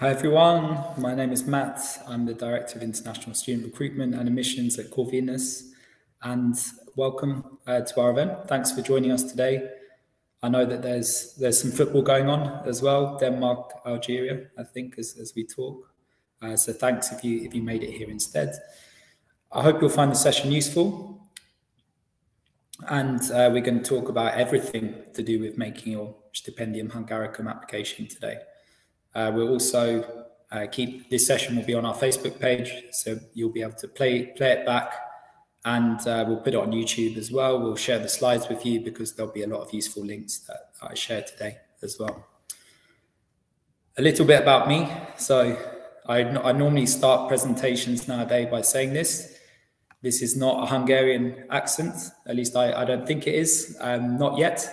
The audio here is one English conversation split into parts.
Hi everyone, my name is Matt. I'm the Director of International Student Recruitment and Admissions at Corvinus and welcome uh, to our event. Thanks for joining us today. I know that there's there's some football going on as well, Denmark, Algeria, I think, as, as we talk. Uh, so thanks if you if you made it here instead. I hope you'll find the session useful. And uh, we're going to talk about everything to do with making your Stipendium Hungaricum application today. Uh, we'll also uh, keep this session will be on our Facebook page, so you'll be able to play play it back, and uh, we'll put it on YouTube as well. We'll share the slides with you because there'll be a lot of useful links that I share today as well. A little bit about me. So I, I normally start presentations nowadays by saying this. This is not a Hungarian accent, at least I, I don't think it is, um, not yet.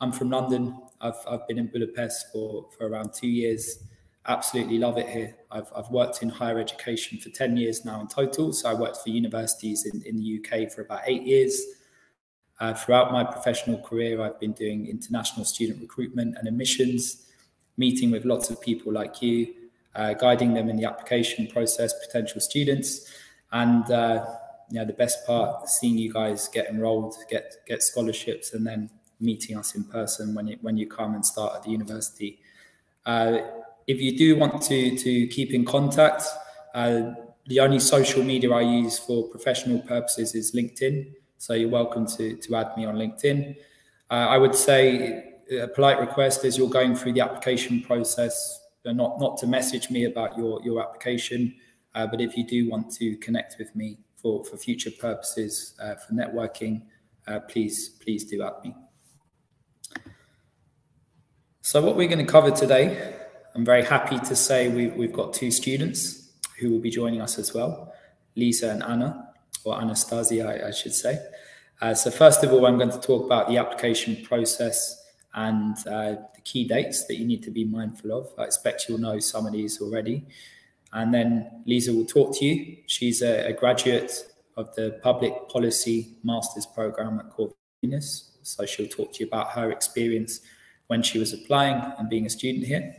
I'm from London, I've, I've been in Budapest for, for around two years. Absolutely love it here. I've, I've worked in higher education for 10 years now in total. So I worked for universities in, in the UK for about eight years. Uh, throughout my professional career, I've been doing international student recruitment and admissions, meeting with lots of people like you, uh, guiding them in the application process, potential students, and uh, you know the best part, seeing you guys get enrolled, get get scholarships, and then meeting us in person when when you come and start at the university. Uh, if you do want to, to keep in contact, uh, the only social media I use for professional purposes is LinkedIn. So you're welcome to, to add me on LinkedIn. Uh, I would say a polite request is you're going through the application process, uh, not, not to message me about your, your application, uh, but if you do want to connect with me for, for future purposes, uh, for networking, please, please do add me. So what we're going to cover today, I'm very happy to say we, we've got two students who will be joining us as well, Lisa and Anna, or Anastasia, I, I should say. Uh, so first of all, I'm going to talk about the application process and uh, the key dates that you need to be mindful of. I expect you'll know some of these already. And then Lisa will talk to you. She's a, a graduate of the Public Policy Masters Program at Corvinus. So she'll talk to you about her experience when she was applying and being a student here.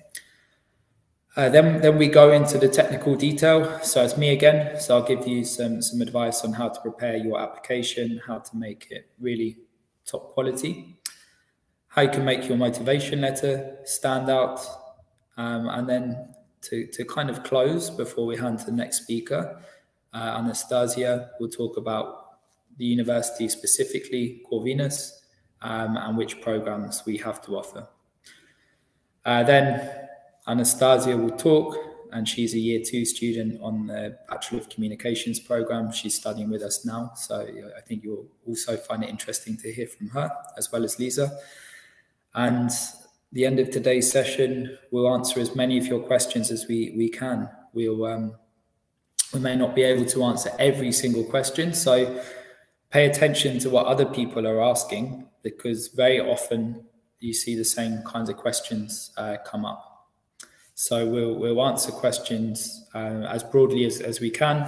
Uh, then, then we go into the technical detail. So it's me again. So I'll give you some, some advice on how to prepare your application, how to make it really top quality, how you can make your motivation letter stand out, um, and then to, to kind of close before we hand to the next speaker, uh, Anastasia will talk about the university specifically, Corvinus, um, and which programs we have to offer. Uh, then Anastasia will talk, and she's a year two student on the Bachelor of Communications program. She's studying with us now, so I think you'll also find it interesting to hear from her as well as Lisa. And the end of today's session, we'll answer as many of your questions as we, we can. We'll um, we may not be able to answer every single question, so pay attention to what other people are asking because very often you see the same kinds of questions uh, come up. So we'll, we'll answer questions uh, as broadly as, as we can.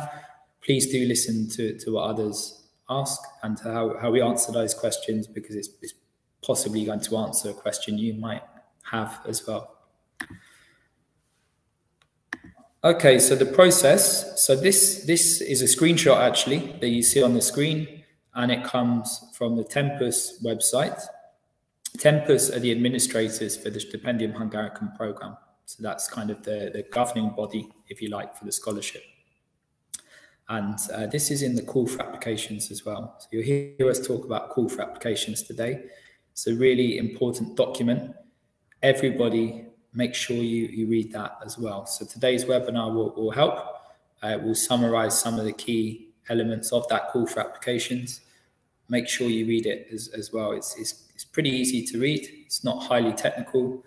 Please do listen to, to what others ask and to how, how we answer those questions because it's, it's possibly going to answer a question you might have as well. Okay, so the process. So this this is a screenshot actually that you see on the screen and it comes from the Tempus website. Tempus are the administrators for the Stipendium Hungaricum program. So that's kind of the, the governing body, if you like, for the scholarship. And uh, this is in the call for applications as well. So you'll hear us talk about call for applications today. It's a really important document. Everybody make sure you, you read that as well. So today's webinar will, will help. Uh, we'll summarize some of the key elements of that call for applications make sure you read it as, as well. It's, it's, it's pretty easy to read. It's not highly technical.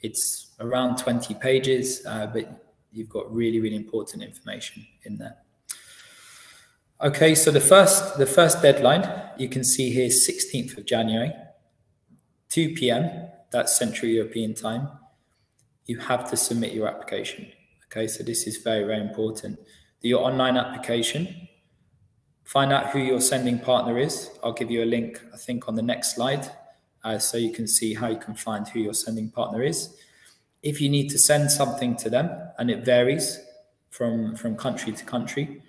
It's around 20 pages, uh, but you've got really, really important information in there. Okay, so the first, the first deadline, you can see here 16th of January, 2 p.m., that's Central European time. You have to submit your application. Okay, so this is very, very important. Your online application Find out who your sending partner is. I'll give you a link, I think, on the next slide, uh, so you can see how you can find who your sending partner is. if you need to send something to them, and it varies from from country to country,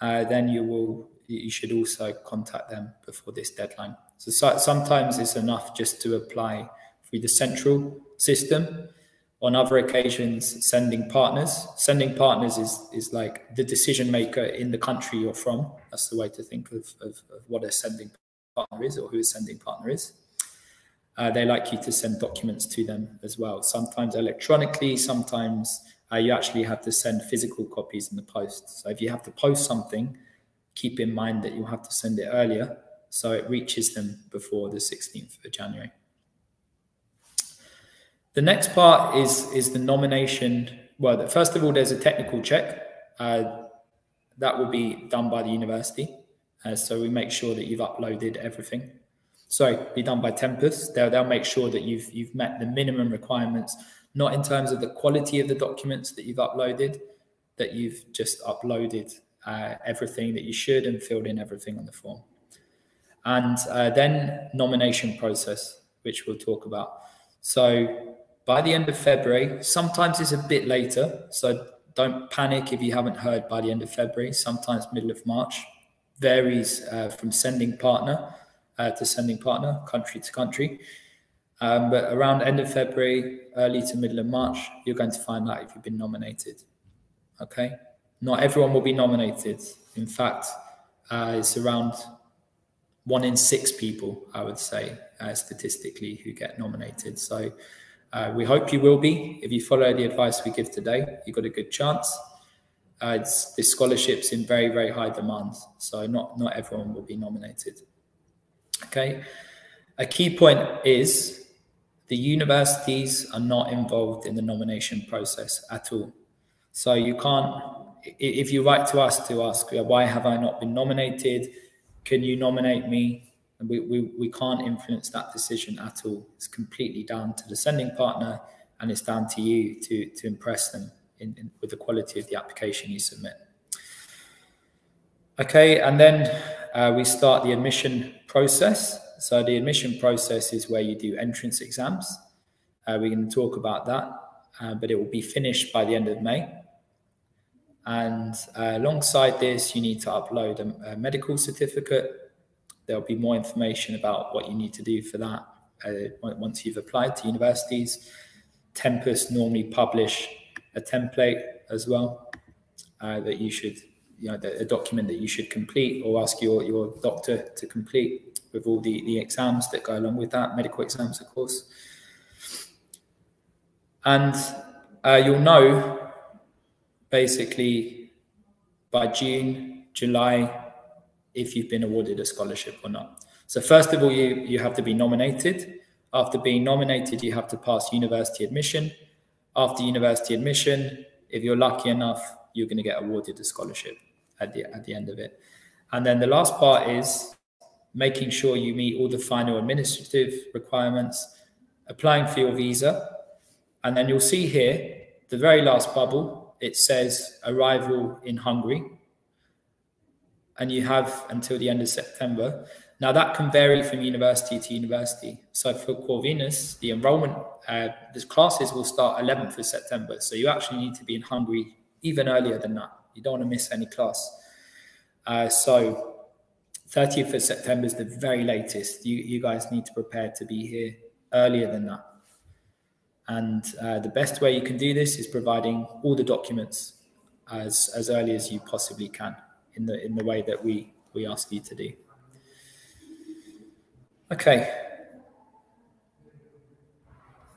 uh, then you will you should also contact them before this deadline. So, so sometimes it's enough just to apply through the central system. On other occasions, sending partners. Sending partners is is like the decision maker in the country you're from. That's the way to think of, of, of what a sending partner is or who a sending partner is. Uh, they like you to send documents to them as well. Sometimes electronically, sometimes uh, you actually have to send physical copies in the post. So if you have to post something, keep in mind that you'll have to send it earlier so it reaches them before the 16th of January. The next part is is the nomination. Well, first of all, there's a technical check uh, that will be done by the university. Uh, so we make sure that you've uploaded everything. Sorry, be done by Tempus. They'll, they'll make sure that you've you've met the minimum requirements, not in terms of the quality of the documents that you've uploaded, that you've just uploaded uh, everything that you should and filled in everything on the form. And uh, then nomination process, which we'll talk about. So by the end of February, sometimes it's a bit later. So don't panic if you haven't heard by the end of February, sometimes middle of March. Varies uh, from sending partner uh, to sending partner, country to country. Um, but around end of February, early to middle of March, you're going to find out if you've been nominated. Okay. Not everyone will be nominated. In fact, uh, it's around one in six people, I would say, uh, statistically, who get nominated. So uh, we hope you will be. If you follow the advice we give today, you've got a good chance. Uh, it's, the scholarships in very, very high demand. So not, not everyone will be nominated. Okay. A key point is the universities are not involved in the nomination process at all. So you can't, if you write to us to ask, why have I not been nominated? Can you nominate me? We, we, we can't influence that decision at all. It's completely down to the sending partner and it's down to you to, to impress them in, in, with the quality of the application you submit. Okay, and then uh, we start the admission process. So the admission process is where you do entrance exams. Uh, we're going to talk about that, uh, but it will be finished by the end of May. And uh, alongside this, you need to upload a, a, medical certificate. There'll be more information about what you need to do for that uh, once you've applied to universities. Tempus normally publish a template as well uh, that you should, you know, a document that you should complete or ask your, your doctor to complete with all the, the exams that go along with that, medical exams, of course. And uh, you'll know basically by June, July, if you've been awarded a scholarship or not. So first of all, you, you have to be nominated. After being nominated, you have to pass university admission. After university admission, if you're lucky enough, you're going to get awarded a scholarship at the, at the end of it. And then the last part is making sure you meet all the final administrative requirements, applying for your visa. And then you'll see here, the very last bubble, it says arrival in Hungary, and you have until the end of September. Now that can vary from university to university. So for Corvinus, the enrollment, uh, the classes will start 11th of September. So you actually need to be in Hungary even earlier than that. You don't want to miss any class. Uh, so 30th of September is the very latest. You, you guys need to prepare to be here earlier than that. And uh, the best way you can do this is providing all the documents as, as early as you possibly can in the, in the way that we, we ask you to do. Okay.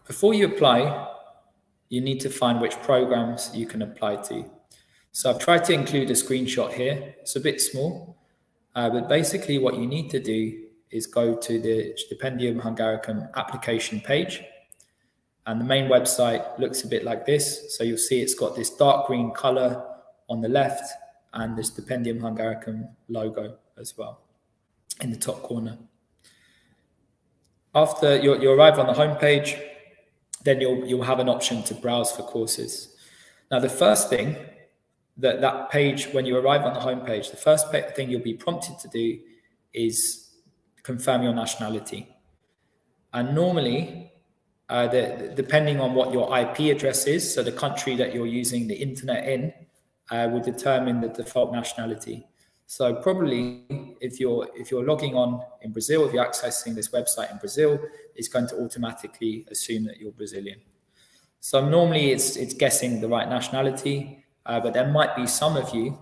Before you apply, you need to find which programs you can apply to. So I've tried to include a screenshot here. It's a bit small, uh, but basically what you need to do is go to the Stipendium Hungaricum application page and the main website looks a bit like this. So you'll see it's got this dark green color on the left and the Stipendium Hungaricum logo as well in the top corner. After you, you arrive on the homepage, then you'll, you'll have an option to browse for courses. Now, the first thing that that page, when you arrive on the homepage, the first thing you'll be prompted to do is confirm your nationality. And normally uh, the, depending on what your IP address is, so the country that you're using the internet in, uh, will determine the default nationality. So probably if you're if you're logging on in Brazil, if you're accessing this website in Brazil, it's going to automatically assume that you're Brazilian. So normally it's it's guessing the right nationality, uh, but there might be some of you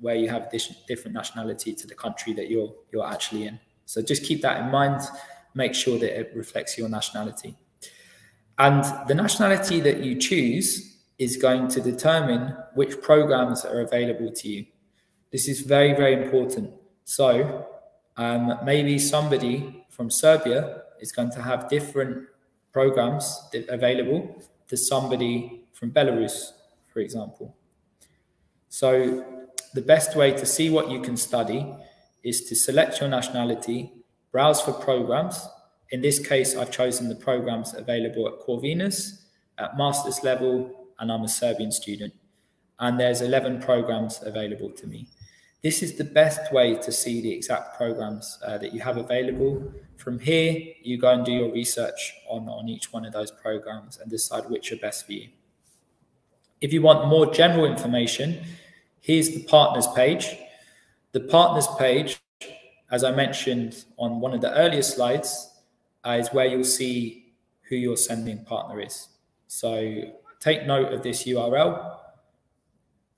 where you have different nationality to the country that you're you're actually in. So just keep that in mind. Make sure that it reflects your nationality. And the nationality that you choose is going to determine which programs are available to you. This is very, very important. So um, maybe somebody from Serbia is going to have different programs available to somebody from Belarus, for example. So the best way to see what you can study is to select your nationality, browse for programs. In this case, I've chosen the programs available at Corvinus at master's level, and I'm a Serbian student. And there's 11 programs available to me. This is the best way to see the exact programs uh, that you have available. From here, you go and do your research on, on each one of those programs and decide which are best for you. If you want more general information, here's the partners page. The partners page, as I mentioned on one of the earlier slides, uh, is where you'll see who your sending partner is. So take note of this URL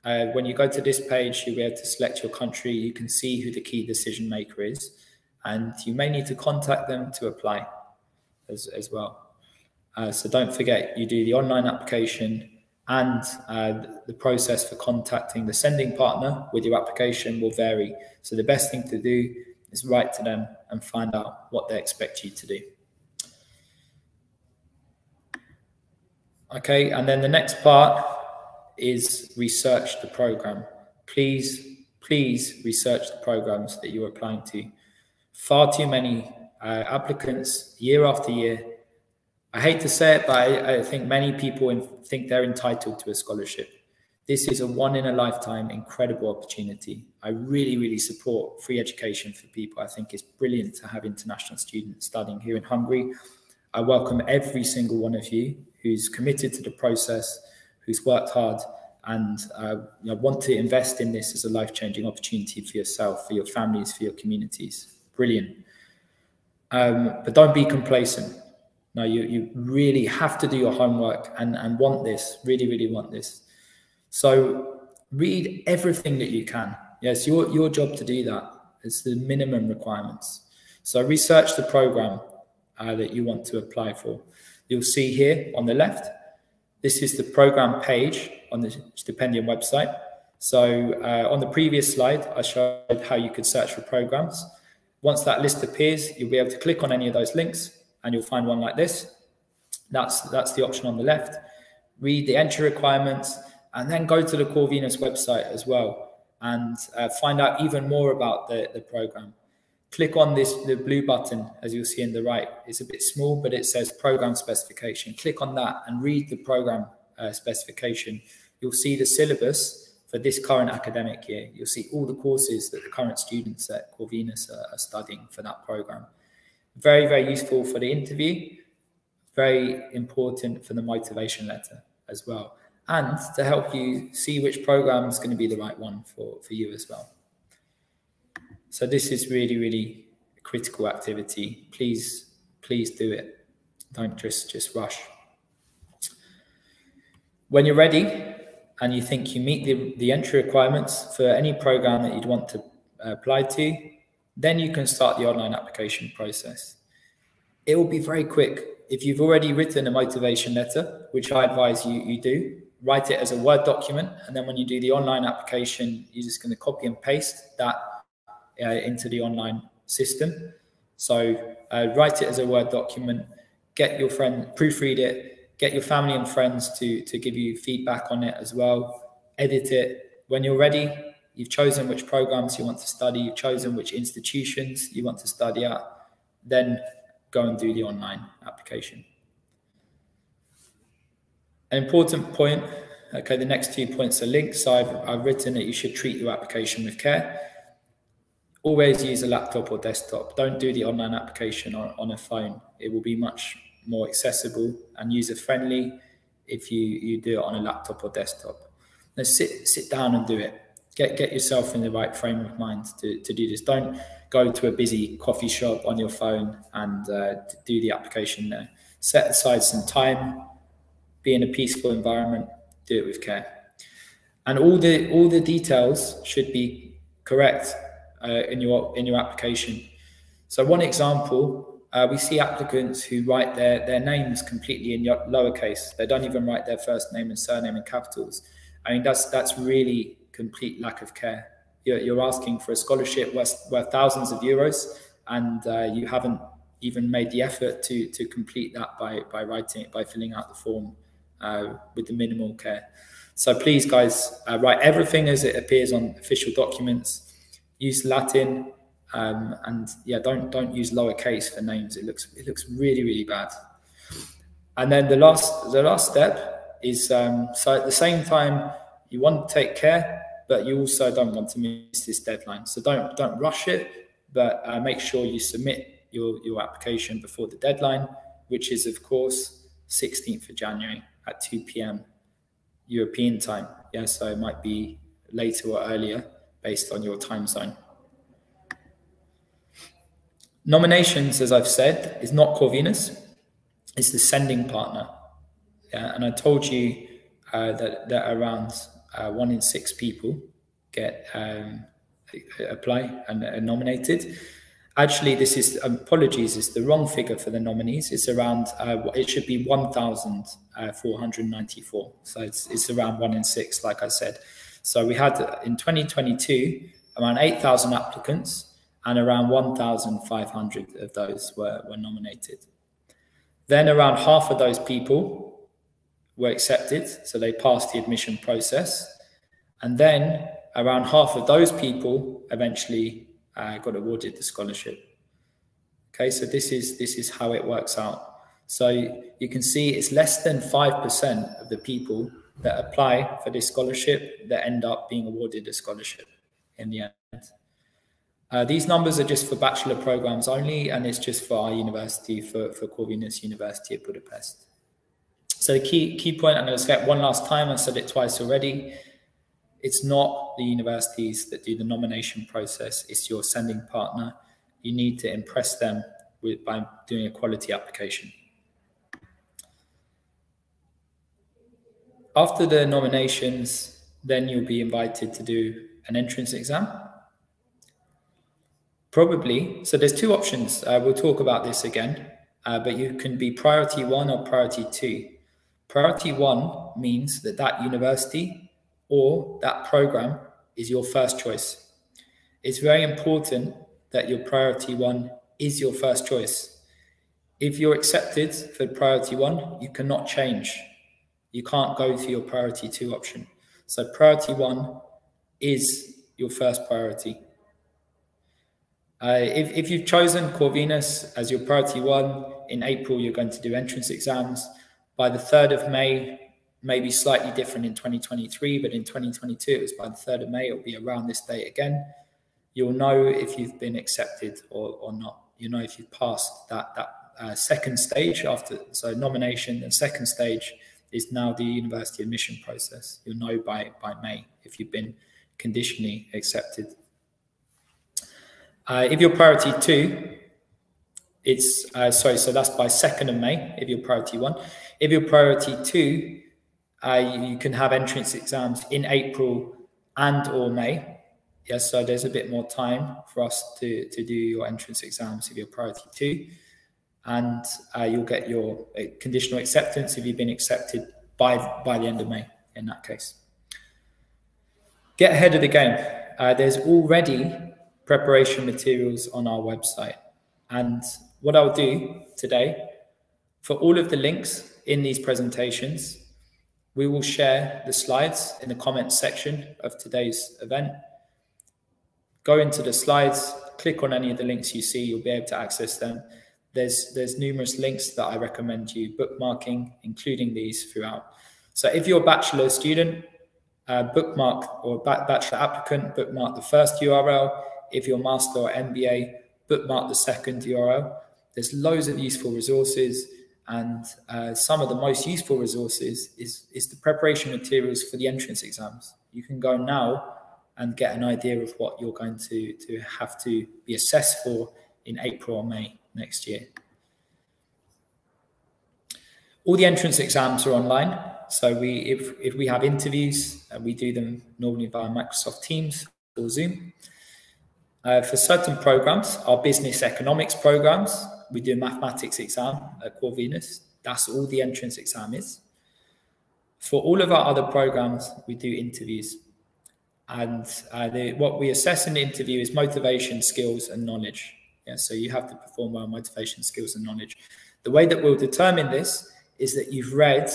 uh, when you go to this page, you'll be able to select your country. You can see who the key decision maker is, and you may need to contact them to apply as, as well. Uh, so don't forget, you do the online application and uh, the process for contacting the sending partner with your application will vary. So the best thing to do is write to them and find out what they expect you to do. Okay, and then the next part is research the program. Please, please research the programs that you're applying to. Far too many uh, applicants year after year. I hate to say it, but I, I think many people in, think they're entitled to a scholarship. This is a one in a lifetime incredible opportunity. I really, really support free education for people. I think it's brilliant to have international students studying here in Hungary. I welcome every single one of you who's committed to the process who's worked hard and uh, you know, want to invest in this as a life-changing opportunity for yourself, for your families, for your communities. Brilliant. Um, but don't be complacent. No, you, you really have to do your homework and, and want this, really, really want this. So read everything that you can. Yes, your, your job to do that. It's the minimum requirements. So research the program uh, that you want to apply for. You'll see here on the left, this is the program page on the Stipendium website. So uh, on the previous slide, I showed how you could search for programs. Once that list appears, you'll be able to click on any of those links and you'll find one like this. That's, that's the option on the left. Read the entry requirements and then go to the Corvinus website as well and uh, find out even more about the, the program click on this the blue button as you'll see in the right. It's a bit small but it says program specification. Click on that and read the program uh, specification. You'll see the syllabus for this current academic year. You'll see all the courses that the current students at corvinus are, are studying for that program. Very very useful for the interview. Very important for the motivation letter as well. And to help you see which program is going to be the right one for for you as well so this is really, really critical activity. Please, please do it. Don't just, just rush. When you're ready and you think you meet the, the entry requirements for any program that you'd want to uh, apply to, then you can start the online application process. It will be very quick. If you've already written a motivation letter, which I advise you, you do, write it as a Word document. And then when you do the online application, you're just going to copy and paste that uh, into the online system. So uh, write it as a Word document, get your friend, proofread it, get your family and friends to, to give you feedback on it as well, edit it. When you're ready, you've chosen which programs you want to study, you've chosen which institutions you want to study at, then go and do the online application. An important point, okay, the next two points are linked. So I've, I've written that you should treat your application with care always use a laptop or desktop. Don't do the online application on, on a phone. It will be much more accessible and user friendly if you, you do it on a laptop or desktop. Now sit sit down and do it. Get get yourself in the right frame of mind to, to do this. Don't go to a busy coffee shop on your phone and uh, do the application there. Set aside some time, be in a peaceful environment, do it with care. And all the all the details should be correct uh, in your in your application. So one example, uh, we see applicants who write their their names completely in lowercase. They don't even write their first name and surname in capitals. I mean that's that's really complete lack of care. You're, you're asking for a scholarship worth, worth thousands of euros, and uh, you haven't even made the effort to to complete that by by writing it by filling out the form uh, with the minimal care. So please, guys, uh, write everything as it appears on official documents. Use Latin, um, and yeah, don't don't use lowercase for names. It looks it looks really really bad. And then the last the last step is um, so at the same time you want to take care, but you also don't want to miss this deadline. So don't don't rush it, but uh, make sure you submit your your application before the deadline, which is of course 16th of January at 2 p.m. European time. Yeah, so it might be later or earlier based on your time zone. Nominations, as I've said, is not Corvinus, it's the sending partner. Yeah, and I told you uh, that, that around uh, one in six people get um, apply and are nominated. Actually, this is apologies. It's the wrong figure for the nominees. It's around. Uh, it should be one thousand uh, four hundred ninety-four. So it's it's around one in six, like I said. So we had in 2022 around 8,000 applicants, and around 1,500 of those were were nominated. Then around half of those people were accepted, so they passed the admission process, and then around half of those people eventually uh, got awarded the scholarship. Okay, so this is this is how it works out. So you can see it's less than five percent of the people that apply for this scholarship that end up being awarded a scholarship in the end. Uh, these numbers are just for bachelor programs only, and it's just for our university, for, for Corvinus University of Budapest. So the key, key point, I'm going to say it one last time, I said it twice already, it's not the universities that do the nomination process, it's your sending partner. You need to impress them with, by doing a quality application. After the nominations, then you'll be invited to do an entrance exam. Probably, so there's two options. Uh, we'll talk about this again, uh, but you can be priority one or priority two. Priority one means that that university or that program is your first choice. It's very important that your priority one is your first choice. If you're accepted for priority one, you cannot change. You can't go to your priority two option. So priority one is your first priority. Uh, if, if you've chosen Corvinus as your priority one, in April you're going to do entrance exams. By the 3rd of May, maybe slightly different in 2023, but in 2022, it was by the 3rd of May, it'll be around this date again. You'll know if you've been accepted or, or not. You know if you've passed that, that uh, second stage after, so nomination and second stage is now the university admission process. You'll know by, by May if you've been conditionally accepted. Uh, if you're priority two, it's, uh, sorry, so that's by 2nd of May, if you're priority one. If you're priority two, uh, you can have entrance exams in April and or May. Yes, so there's a bit more time for us to, to do your entrance exams if you're priority two. And uh, you'll get your uh, conditional acceptance if you've been accepted by, by the end of May in that case. Get ahead of the game. Uh, there's already preparation materials on our website. And what I'll do today, for all of the links in these presentations, we will share the slides in the comments section of today's event. Go into the slides, click on any of the links you see, you'll be able to access them. There's, there's numerous links that I recommend you bookmarking, including these throughout. So if you're a bachelor student, uh, bookmark or bachelor applicant, bookmark the first URL. If you're master or MBA, bookmark the second URL. There's loads of useful resources And uh, some of the most useful resources is, is the preparation materials for the entrance exams. You can go now and get an idea of what you're going to, to have to be assessed for in April or May next year. All the entrance exams are online. So we, if, if we have interviews, uh, we do them normally via Microsoft Teams or Zoom. Uh, for certain programs, our business economics programs, we do a mathematics exam at Corvinus. That's all the entrance exam is. For all of our other programs, we do interviews. And uh, the, what we assess in the interview is motivation, skills, and knowledge. Yeah, so you have to perform well motivation, skills, and knowledge. The way that we'll determine this is that you've read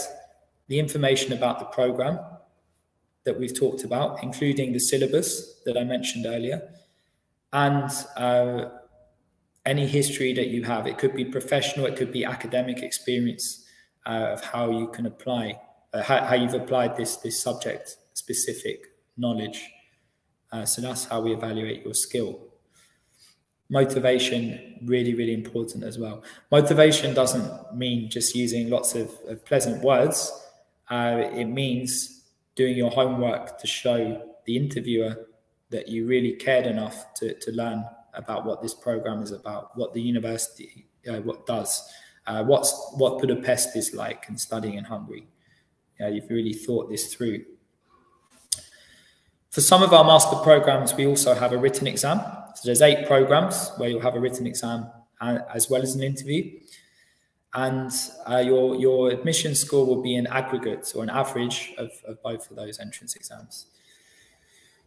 the information about the program that we've talked about, including the syllabus that I mentioned earlier, and uh, any history that you have. It could be professional, it could be academic experience uh, of how you can apply, uh, how, how, you've applied this, this subject specific knowledge. Uh, so that's how we evaluate your skill motivation really really important as well. Motivation doesn't mean just using lots of, of pleasant words. Uh, it means doing your homework to show the interviewer that you really cared enough to, to learn about what this program is about what the university uh, what does uh, what's what budapest is like and studying in hungary. Yeah, you've really thought this through. For some of our master programs we also have a written exam so there's eight programs where you'll have a written exam uh, as well as an interview. And uh, your, your admission score will be an aggregate or an average of, of both of those entrance exams.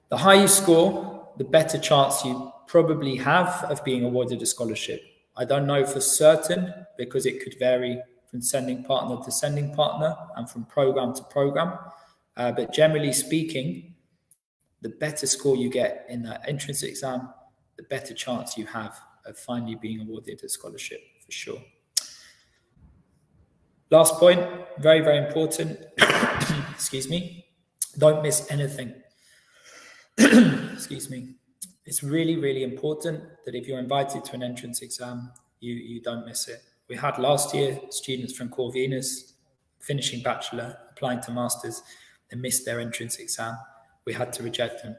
The higher you score, the better chance you probably have of being awarded a scholarship. I don't know for certain because it could vary from sending partner to sending partner and from program to program. Uh, but generally speaking, the better score you get in that entrance exam, the better chance you have of finally being awarded a scholarship for sure. Last point, very, very important. Excuse me. Don't miss anything. Excuse me. It's really, really important that if you're invited to an entrance exam, you, you don't miss it. We had last year students from Corvinus finishing bachelor, applying to masters, they missed their entrance exam. We had to reject them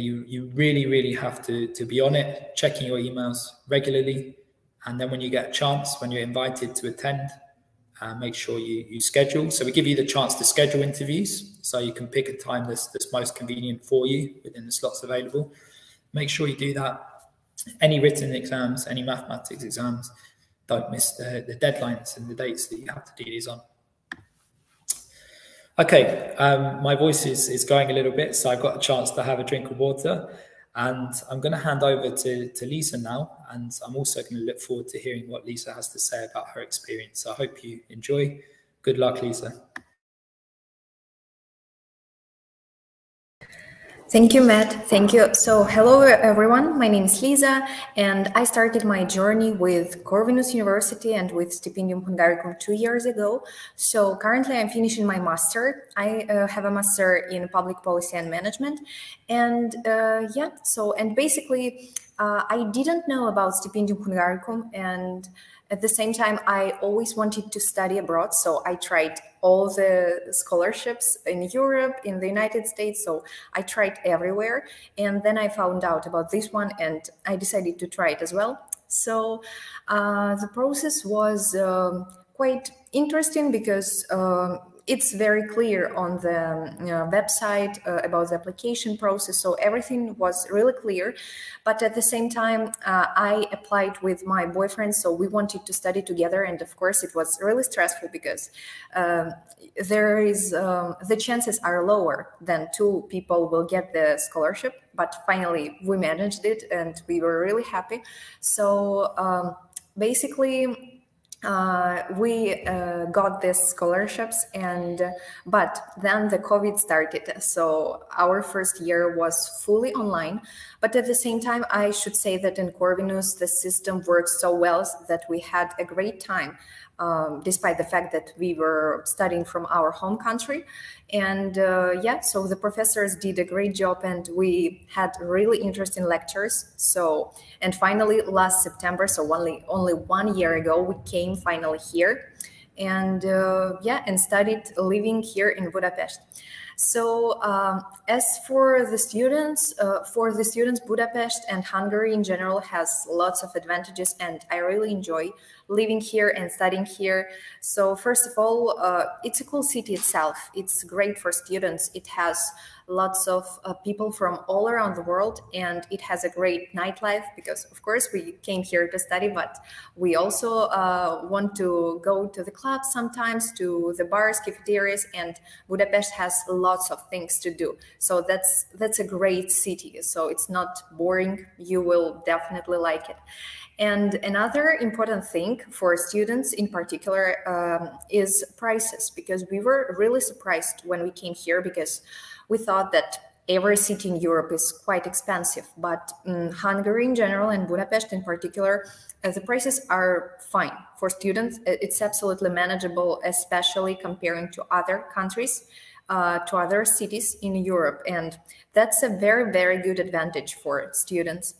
you you really really have to to be on it, checking your emails regularly, and then when you get a chance, when you're invited to attend, uh, make sure you you schedule. So we give you the chance to schedule interviews, so you can pick a time that's that's most convenient for you within the slots available. Make sure you do that. Any written exams, any mathematics exams, don't miss the, the deadlines and the dates that you have to do these on. Okay, um, my voice is, is going a little bit, so I've got a chance to have a drink of water. And I'm going to hand over to, to Lisa now. And I'm also going to look forward to hearing what Lisa has to say about her experience. So I hope you enjoy. Good luck, Lisa. Thank you, Matt. Thank you. So, hello, everyone. My name is Lisa, and I started my journey with Corvinus University and with Stipendium Hungaricum two years ago. So, currently, I'm finishing my master. I uh, have a master in public policy and management. And uh, yeah, so, and basically, uh, I didn't know about Stipendium Hungaricum and at the same time, I always wanted to study abroad, so I tried all the scholarships in Europe, in the United States. So I tried everywhere, and then I found out about this one, and I decided to try it as well. So uh, the process was um, quite interesting because. Um, it's very clear on the uh, website uh, about the application process. So everything was really clear. But at the same time, uh, I applied with my boyfriend. So we wanted to study together. And of course, it was really stressful because um, there is um, the chances are lower than two people will get the scholarship. But finally, we managed it and we were really happy. So um, basically, uh, we uh, got these scholarships and but then the covid started. So our first year was fully online but at the same time i should say that in corvinus the system worked so well that we had a great time um, despite the fact that we were studying from our home country. And uh, yeah, so the professors did a great job and we had really interesting lectures. So, and finally last September, so only, only one year ago, we came finally here and uh, yeah, and studied living here in Budapest. So um, as for the students, uh, for the students, Budapest and Hungary in general has lots of advantages and I really enjoy living here and studying here. So first of all, uh, it's a cool city itself. It's great for students. It has lots of uh, people from all around the world and it has a great nightlife because of course we came here to study but we also uh, want to go to the clubs sometimes to the bars cafeterias and budapest has lots of things to do so that's that's a great city so it's not boring you will definitely like it and another important thing for students in particular um, is prices because we were really surprised when we came here because we thought that every city in Europe is quite expensive, but um, Hungary in general and Budapest in particular, uh, the prices are fine for students. It's absolutely manageable, especially comparing to other countries, uh, to other cities in Europe. And that's a very, very good advantage for students.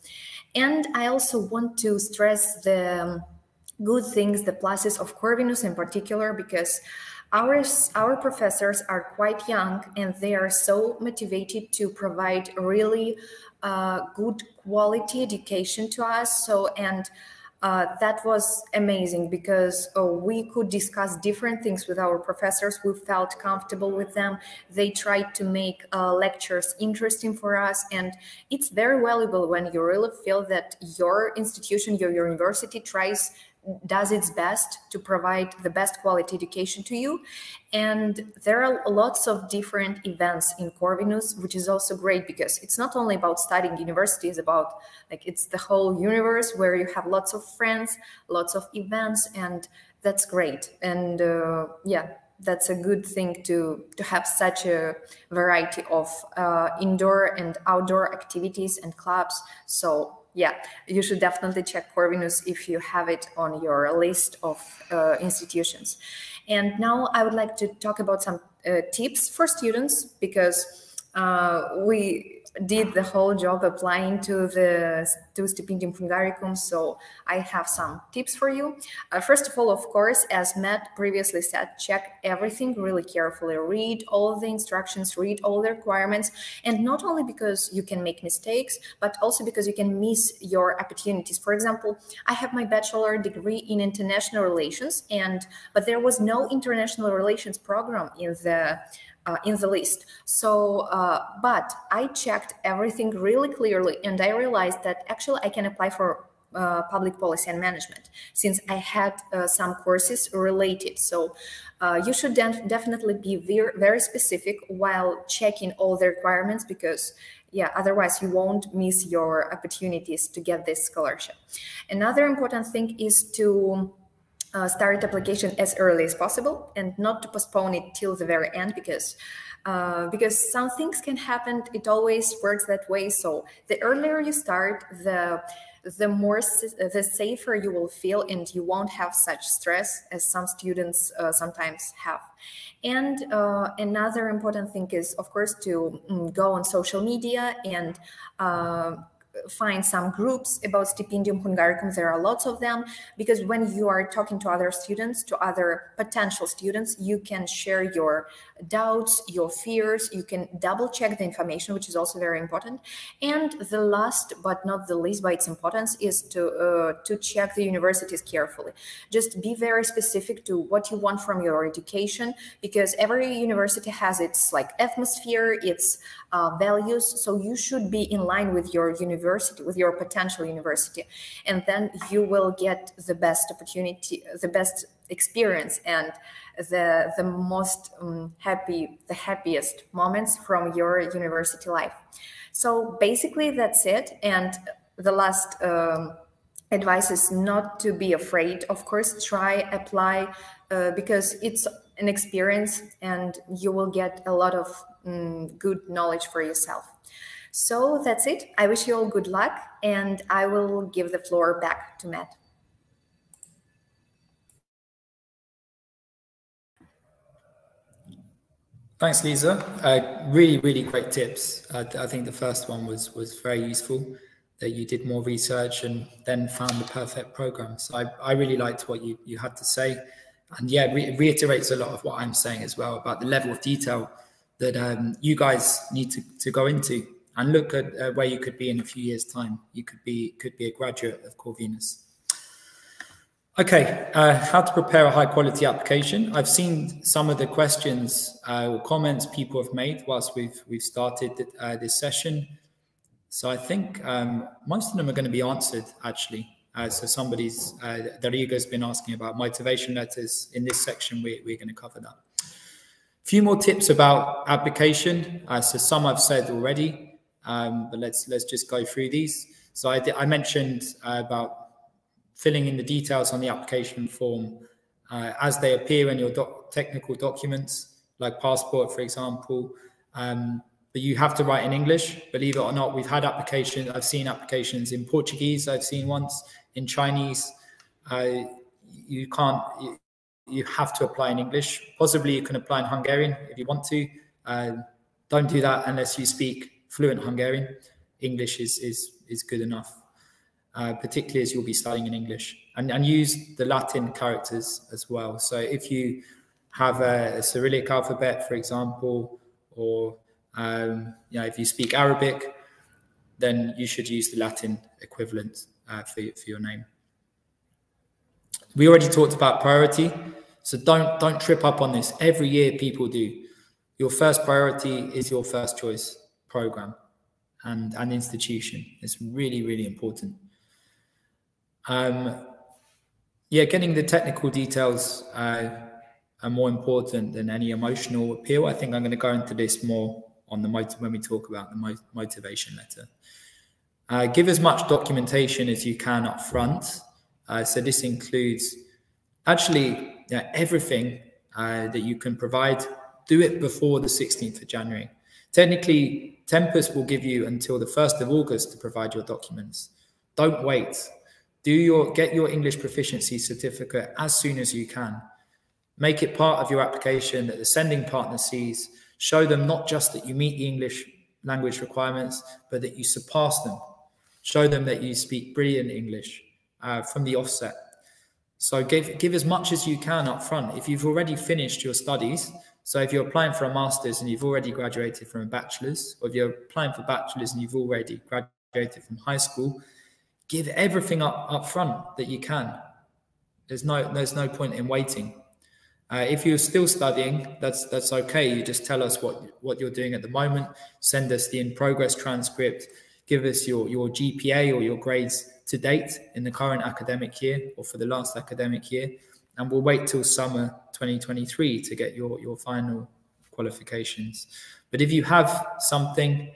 And I also want to stress the good things, the pluses of Corvinus in particular, because our, our professors are quite young and they are so motivated to provide really uh, good quality education to us. So, and uh, that was amazing because oh, we could discuss different things with our professors. We felt comfortable with them. They tried to make uh, lectures interesting for us. And it's very valuable when you really feel that your institution, your university tries does its best to provide the best quality education to you. And there are lots of different events in Corvinus, which is also great because it's not only about studying university, it's about like it's the whole universe where you have lots of friends, lots of events, and that's great. And uh, yeah, that's a good thing to to have such a variety of uh, indoor and outdoor activities and clubs. So yeah, you should definitely check Corvinus if you have it on your list of uh, institutions. And now I would like to talk about some uh, tips for students because uh, we did the whole job applying to the to Stipendium Hungaricum. So I have some tips for you. Uh, first of all, of course, as Matt previously said, check everything really carefully. Read all the instructions, read all the requirements, and not only because you can make mistakes, but also because you can miss your opportunities. For example, I have my bachelor degree in international relations, and but there was no international relations program in the uh, in the list. So, uh, but I checked everything really clearly and I realized that actually I can apply for uh, public policy and management since I had uh, some courses related. So uh, you should definitely be very, very specific while checking all the requirements because yeah, otherwise you won't miss your opportunities to get this scholarship. Another important thing is to uh, start application as early as possible and not to postpone it till the very end because uh, because some things can happen. It always works that way. So the earlier you start, the the more the safer you will feel and you won't have such stress as some students uh, sometimes have and uh, another important thing is of course to um, go on social media and uh, find some groups about Stipendium Hungaricum. There are lots of them because when you are talking to other students, to other potential students, you can share your doubts, your fears. You can double check the information, which is also very important. And the last but not the least by its importance is to uh, to check the universities carefully. Just be very specific to what you want from your education because every university has its like atmosphere, its uh, values. So you should be in line with your university, with your potential university, and then you will get the best opportunity, the best experience and the the most um, happy the happiest moments from your university life. So basically that's it. And the last um, advice is not to be afraid. Of course try apply uh, because it's an experience and you will get a lot of um, good knowledge for yourself. So that's it. I wish you all good luck and i will give the floor back to matt Thanks, Lisa. Uh, really, really great tips. Uh, I think the first one was was very useful. That you did more research and then found the perfect program. So I, I really liked what you you had to say, and yeah, re reiterates a lot of what I'm saying as well about the level of detail that um, you guys need to, to go into and look at uh, where you could be in a few years' time. You could be could be a graduate of Corvinus. Okay, uh, how to prepare a high quality application. I've seen some of the questions uh, or comments people have made whilst we've we've started uh, this session. So I think um, most of them are going to be answered actually. Uh, so somebody's, uh, Dariga's been asking about motivation letters. In this section, we, we're going to cover that. A few more tips about application. Uh, so some I've said already, um, but let's let's just go through these. So I, I mentioned uh, about filling in the details on the application form uh, as they appear in your doc technical documents, like passport, for example. Um, but you have to write in English. Believe it or not, we've had applications. I've seen applications in Portuguese. I've seen once in Chinese. Uh, you can't. You, you, have to apply in English. Possibly you can apply in Hungarian if you want to. Uh, don't do that unless you speak fluent Hungarian. English is is is good enough uh, particularly as you'll be studying in English, and, and use the Latin characters as well. So if you have a, a Cyrillic alphabet, for example, or um, you know, if you speak Arabic, then you should use the Latin equivalent uh, for, for your name. We already talked about priority, so don't don't trip up on this. Every year, people do. Your first priority is your first choice program and an institution. It's really, really important. Um, yeah, getting the technical details uh, are more important than any emotional appeal. I think I'm going to go into this more on the when we talk about the mo motivation letter. Uh, give as much documentation as you can up front. Uh, so this includes actually yeah, everything uh, that you can provide. Do it before the 16th of January. Technically, Tempus will give you until the 1st of August to provide your documents. Don't wait do your get your English proficiency certificate as soon as you can. Make it part of your application that the sending partner sees. Show them not just that you meet the English language requirements, but that you surpass them. Show them that you speak brilliant English uh, from the offset. So give give as much as you can up front. If you've already finished your studies, so if you're applying for a master's and you've already graduated from a bachelor's, or if you're applying for bachelor's and you've already graduated from high school, give everything up up front that you can. There's no there's no point in waiting. Uh, if you're still studying, that's that's okay. You just tell us what what you're doing at the moment. Send us the in progress transcript. Give us your your GPA or your grades to date in the current academic year or for the last academic year, and we'll wait till summer 2023 to get your your final qualifications. But if you have something,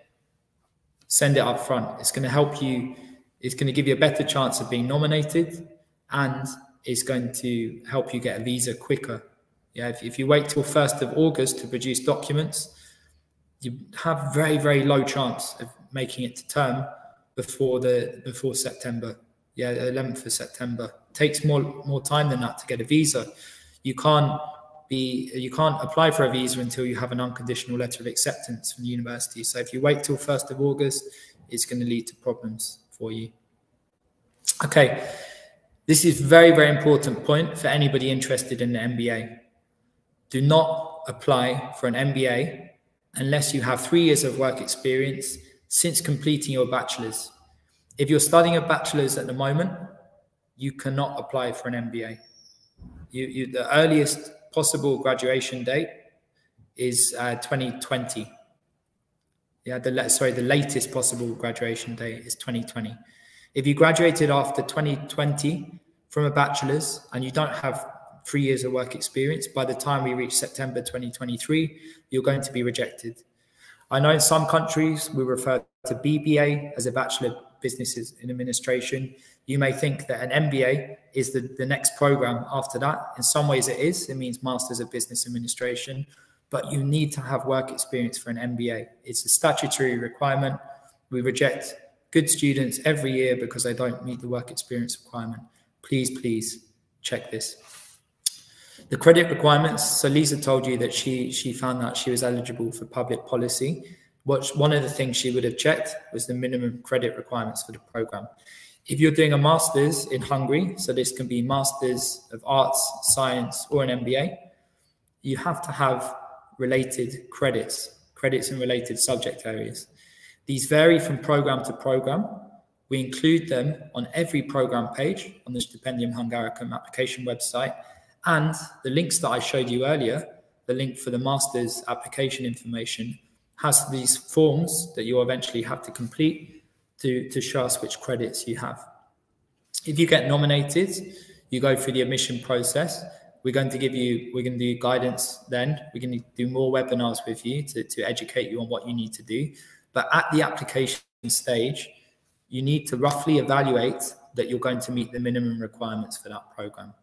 send it up front. It's going to help you it's going to give you a better chance of being nominated and it's going to help you get a visa quicker. Yeah, if, if you wait till 1st of August to produce documents, you have very, very low chance of making it to term before the before September. Yeah, 11th of September. It takes more more time than that to get a visa. You can't be you can't apply for a visa until you have an unconditional letter of acceptance from the university. So if you wait till 1st of August, it's going to lead to problems for you. Okay, this is very, very important point for anybody interested in the MBA. Do not apply for an MBA unless you have three years of work experience since completing your bachelor's. If you're studying a bachelor's at the moment, you cannot apply for an MBA. You, you, the earliest possible graduation date is uh, 2020. Yeah, the sorry, the latest possible graduation date is 2020. If you graduated after 2020 from a bachelor's and you don't have three years of work experience, by the time we reach September 2023, you're going to be rejected. I know in some countries we refer to BBA as a Bachelor of Business in Administration. You may think that an MBA is the, the next program after that. In some ways it is. It means Masters of Business Administration but you need to have work experience for an MBA. It's a statutory requirement. We reject good students every year because they don't meet the work experience requirement. Please, please check this. The credit requirements. So Lisa told you that she she found that she was eligible for public policy. What one of the things she would have checked was the minimum credit requirements for the program. If you're doing a master's in Hungary, so this can be masters of arts, science, or an MBA, you have to have related credits, credits and related subject areas. These vary from program to program. We include them on every program page on the Stipendium Hungaricum application website. And the links that I showed you earlier, the link for the master's application information, has these forms that you eventually have to complete to, to show us which credits you have. If you get nominated, you go through the admission process. We're going to give you, we're going to do guidance then. We're going to do more webinars with you to, to educate you on what you need to do. But at the application stage, you need to roughly evaluate that you're going to meet the minimum requirements for that program.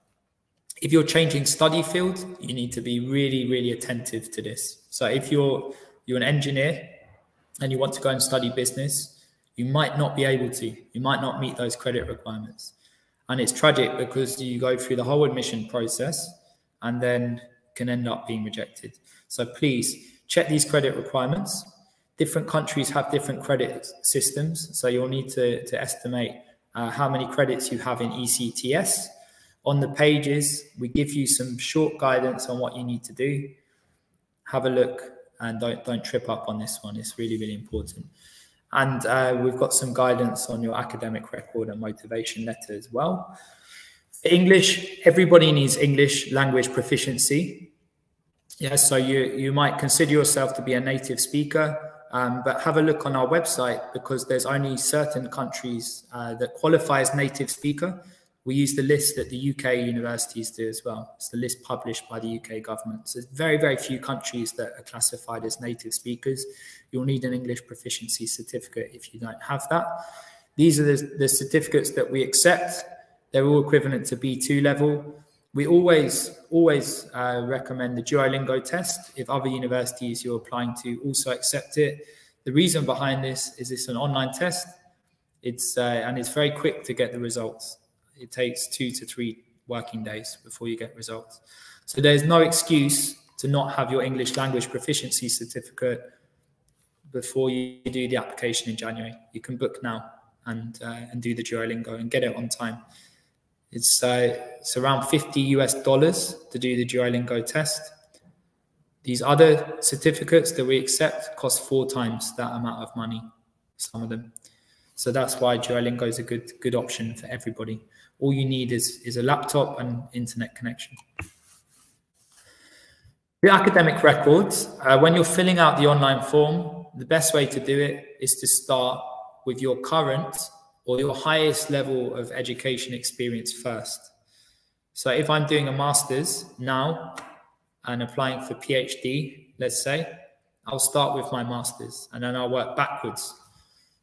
If you're changing study field, you need to be really, really attentive to this. So if you're you're an engineer and you want to go and study business, you might not be able to. You might not meet those credit requirements. And it's tragic because you go through the whole admission process and then can end up being rejected. So please check these credit requirements. Different countries have different credit systems. So you'll need to, to estimate uh, how many credits you have in ECTS. On the pages, we give you some short guidance on what you need to do. Have a look and don't, don't trip up on this one. It's really, really important. And uh, we've got some guidance on your academic record and motivation letter as well. English, everybody needs English language proficiency. Yes, so you, you might consider yourself to be a native speaker, um, but have a look on our website because there's only certain countries uh, that qualify as native speaker we use the list that the UK universities do as well. It's the list published by the UK government. So very, very few countries that are classified as native speakers. You'll need an English proficiency certificate if you don't have that. These are the, the certificates that we accept. They're all equivalent to B2 level. We always, always uh, recommend the Duolingo test if other universities you're applying to also accept it. The reason behind this is it's an online test. It's uh, and it's very quick to get the results it takes two to three working days before you get results. So there's no excuse to not have your English language proficiency certificate before you do the application in January. You can book now and uh, and do the Duolingo and get it on time. It's uh, it's around 50 US dollars to do the Duolingo test. These other certificates that we accept cost four times that amount of money, some of them. So that's why Duolingo is a good good option for everybody. All you need is, is a laptop and internet connection. The academic records, uh, when you're filling out the online form, the best way to do it is to start with your current or your highest level of education experience first. So if I'm doing a master's now and applying for PhD, let's say, I'll start with my master's and then I'll work backwards.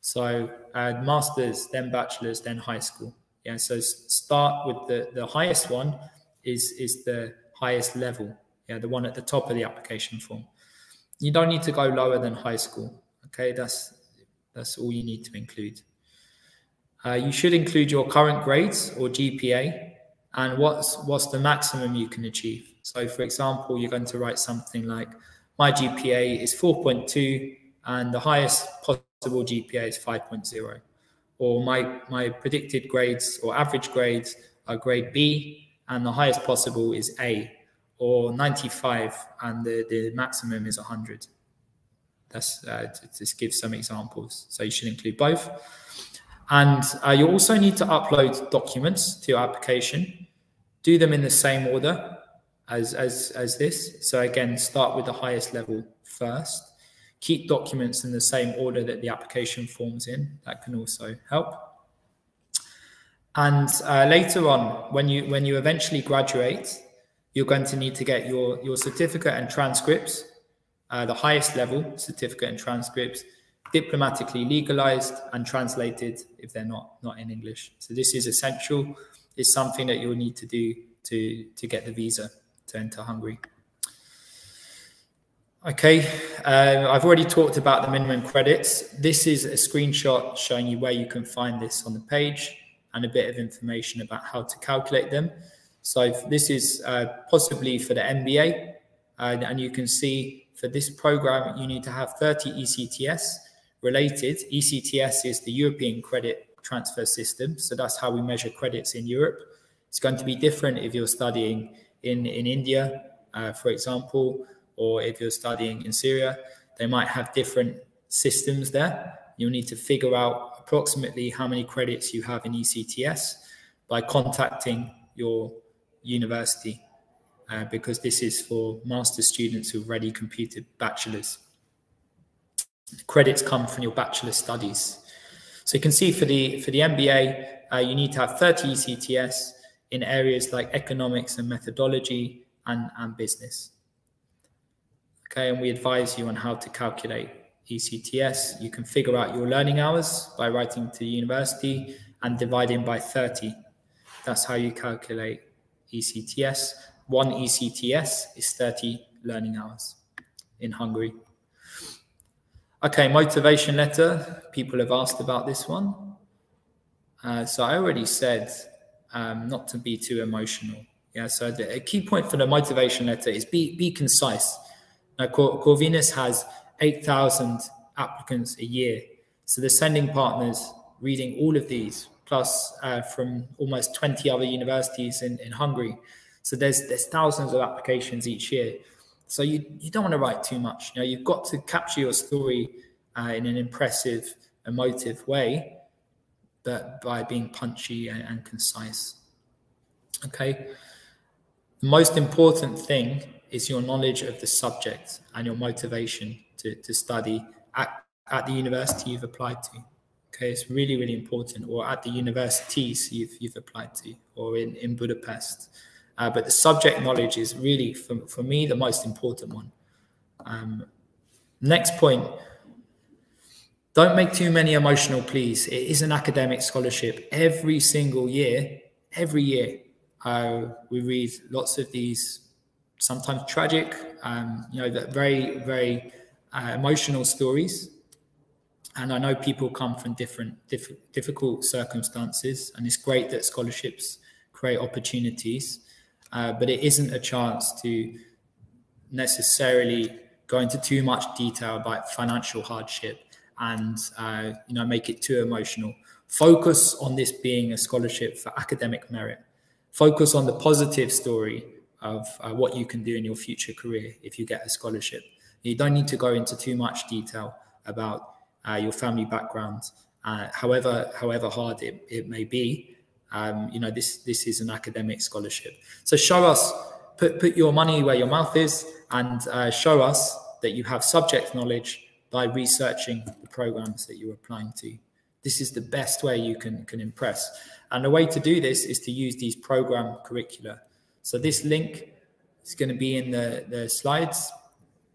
So uh, master's, then bachelor's, then high school. Yeah, so start with the, the highest one is, is the highest level. Yeah, the one at the top of the application form. You don't need to go lower than high school. Okay, that's that's all you need to include. Uh, you should include your current grades or GPA and what's what's the maximum you can achieve. So, for example, you're going to write something like, "My GPA is 4.2, and the highest possible GPA is 5.0." or my, my predicted grades or average grades are grade B and the highest possible is A or 95 and the, the maximum is 100. That's uh, to, to give some examples. So you should include both. And uh, you also need to upload documents to your application. Do them in the same order as, as, as this. So again, start with the highest level first keep documents in the same order that the application forms in. That can also help. And uh, later on, when you when you eventually graduate, you're going to need to get your your certificate and transcripts, uh, the highest level certificate and transcripts, diplomatically legalized and translated if they're not not in English. So this is essential. It's something that you'll need to do to to get the visa to enter Hungary. Okay, uh, I've already talked about the minimum credits. This is a screenshot showing you where you can find this on the page and a bit of information about how to calculate them. So this is uh, possibly for the MBA, and, and you can see for this program, you need to have 30 ECTS related. ECTS is the European Credit Transfer System. So that's how we measure credits in Europe. It's going to be different if you're studying in, in India, uh, for example, or if you're studying in Syria. They might have different systems there. You'll need to figure out approximately how many credits you have in ECTS by contacting your university uh, because this is for master students who've already completed bachelor's. Credits come from your bachelor studies. So you can see for the for the MBA, uh, you need to have 30 ECTS in areas like economics and methodology and, and business. Okay, and we advise you on how to calculate ECTS. You can figure out your learning hours by writing to the university and dividing by 30. That's how you calculate ECTS. One ECTS is 30 learning hours in Hungary. Okay, motivation letter. People have asked about this one. Uh, so I already said um, not to be too emotional. Yeah, so the, a key point for the motivation letter is be, be concise. Now, Corvinus has 8,000 applicants a year. So the sending partners reading all of these, plus uh, from almost 20 other universities in, in Hungary. So there's there's thousands of applications each year. So you, you don't want to write too much. You know, you've got to capture your story uh, in an impressive, emotive way, but by being punchy and, and concise. Okay. The most important thing is your knowledge of the subject and your motivation to, to study at, at the university you've applied to. Okay, it's really, really important, or at the universities you've, you've applied to, or in, in Budapest. Uh, but the subject knowledge is really, for, for me, the most important one. Um, next point don't make too many emotional pleas. It is an academic scholarship. Every single year, every year, uh, we read lots of these, sometimes tragic, um, you know, very, very uh, emotional stories. And I know people come from different, diff difficult circumstances, and it's great that scholarships create opportunities, uh, but it isn't a chance to necessarily go into too much detail about financial hardship and uh, you know make it too emotional. Focus on this being a scholarship for academic merit. Focus on the positive story of uh, what you can do in your future career if you get a scholarship. You don't need to go into too much detail about uh, your family background, uh, however however hard it, it may be. Um, you know, this this is an academic scholarship. So show us, put put your money where your mouth is, and uh, show us that you have subject knowledge by researching the programs that you're applying to. This is the best way you can can impress. And the way to do this is to use these program curricula. So this link is going to be in the, the slides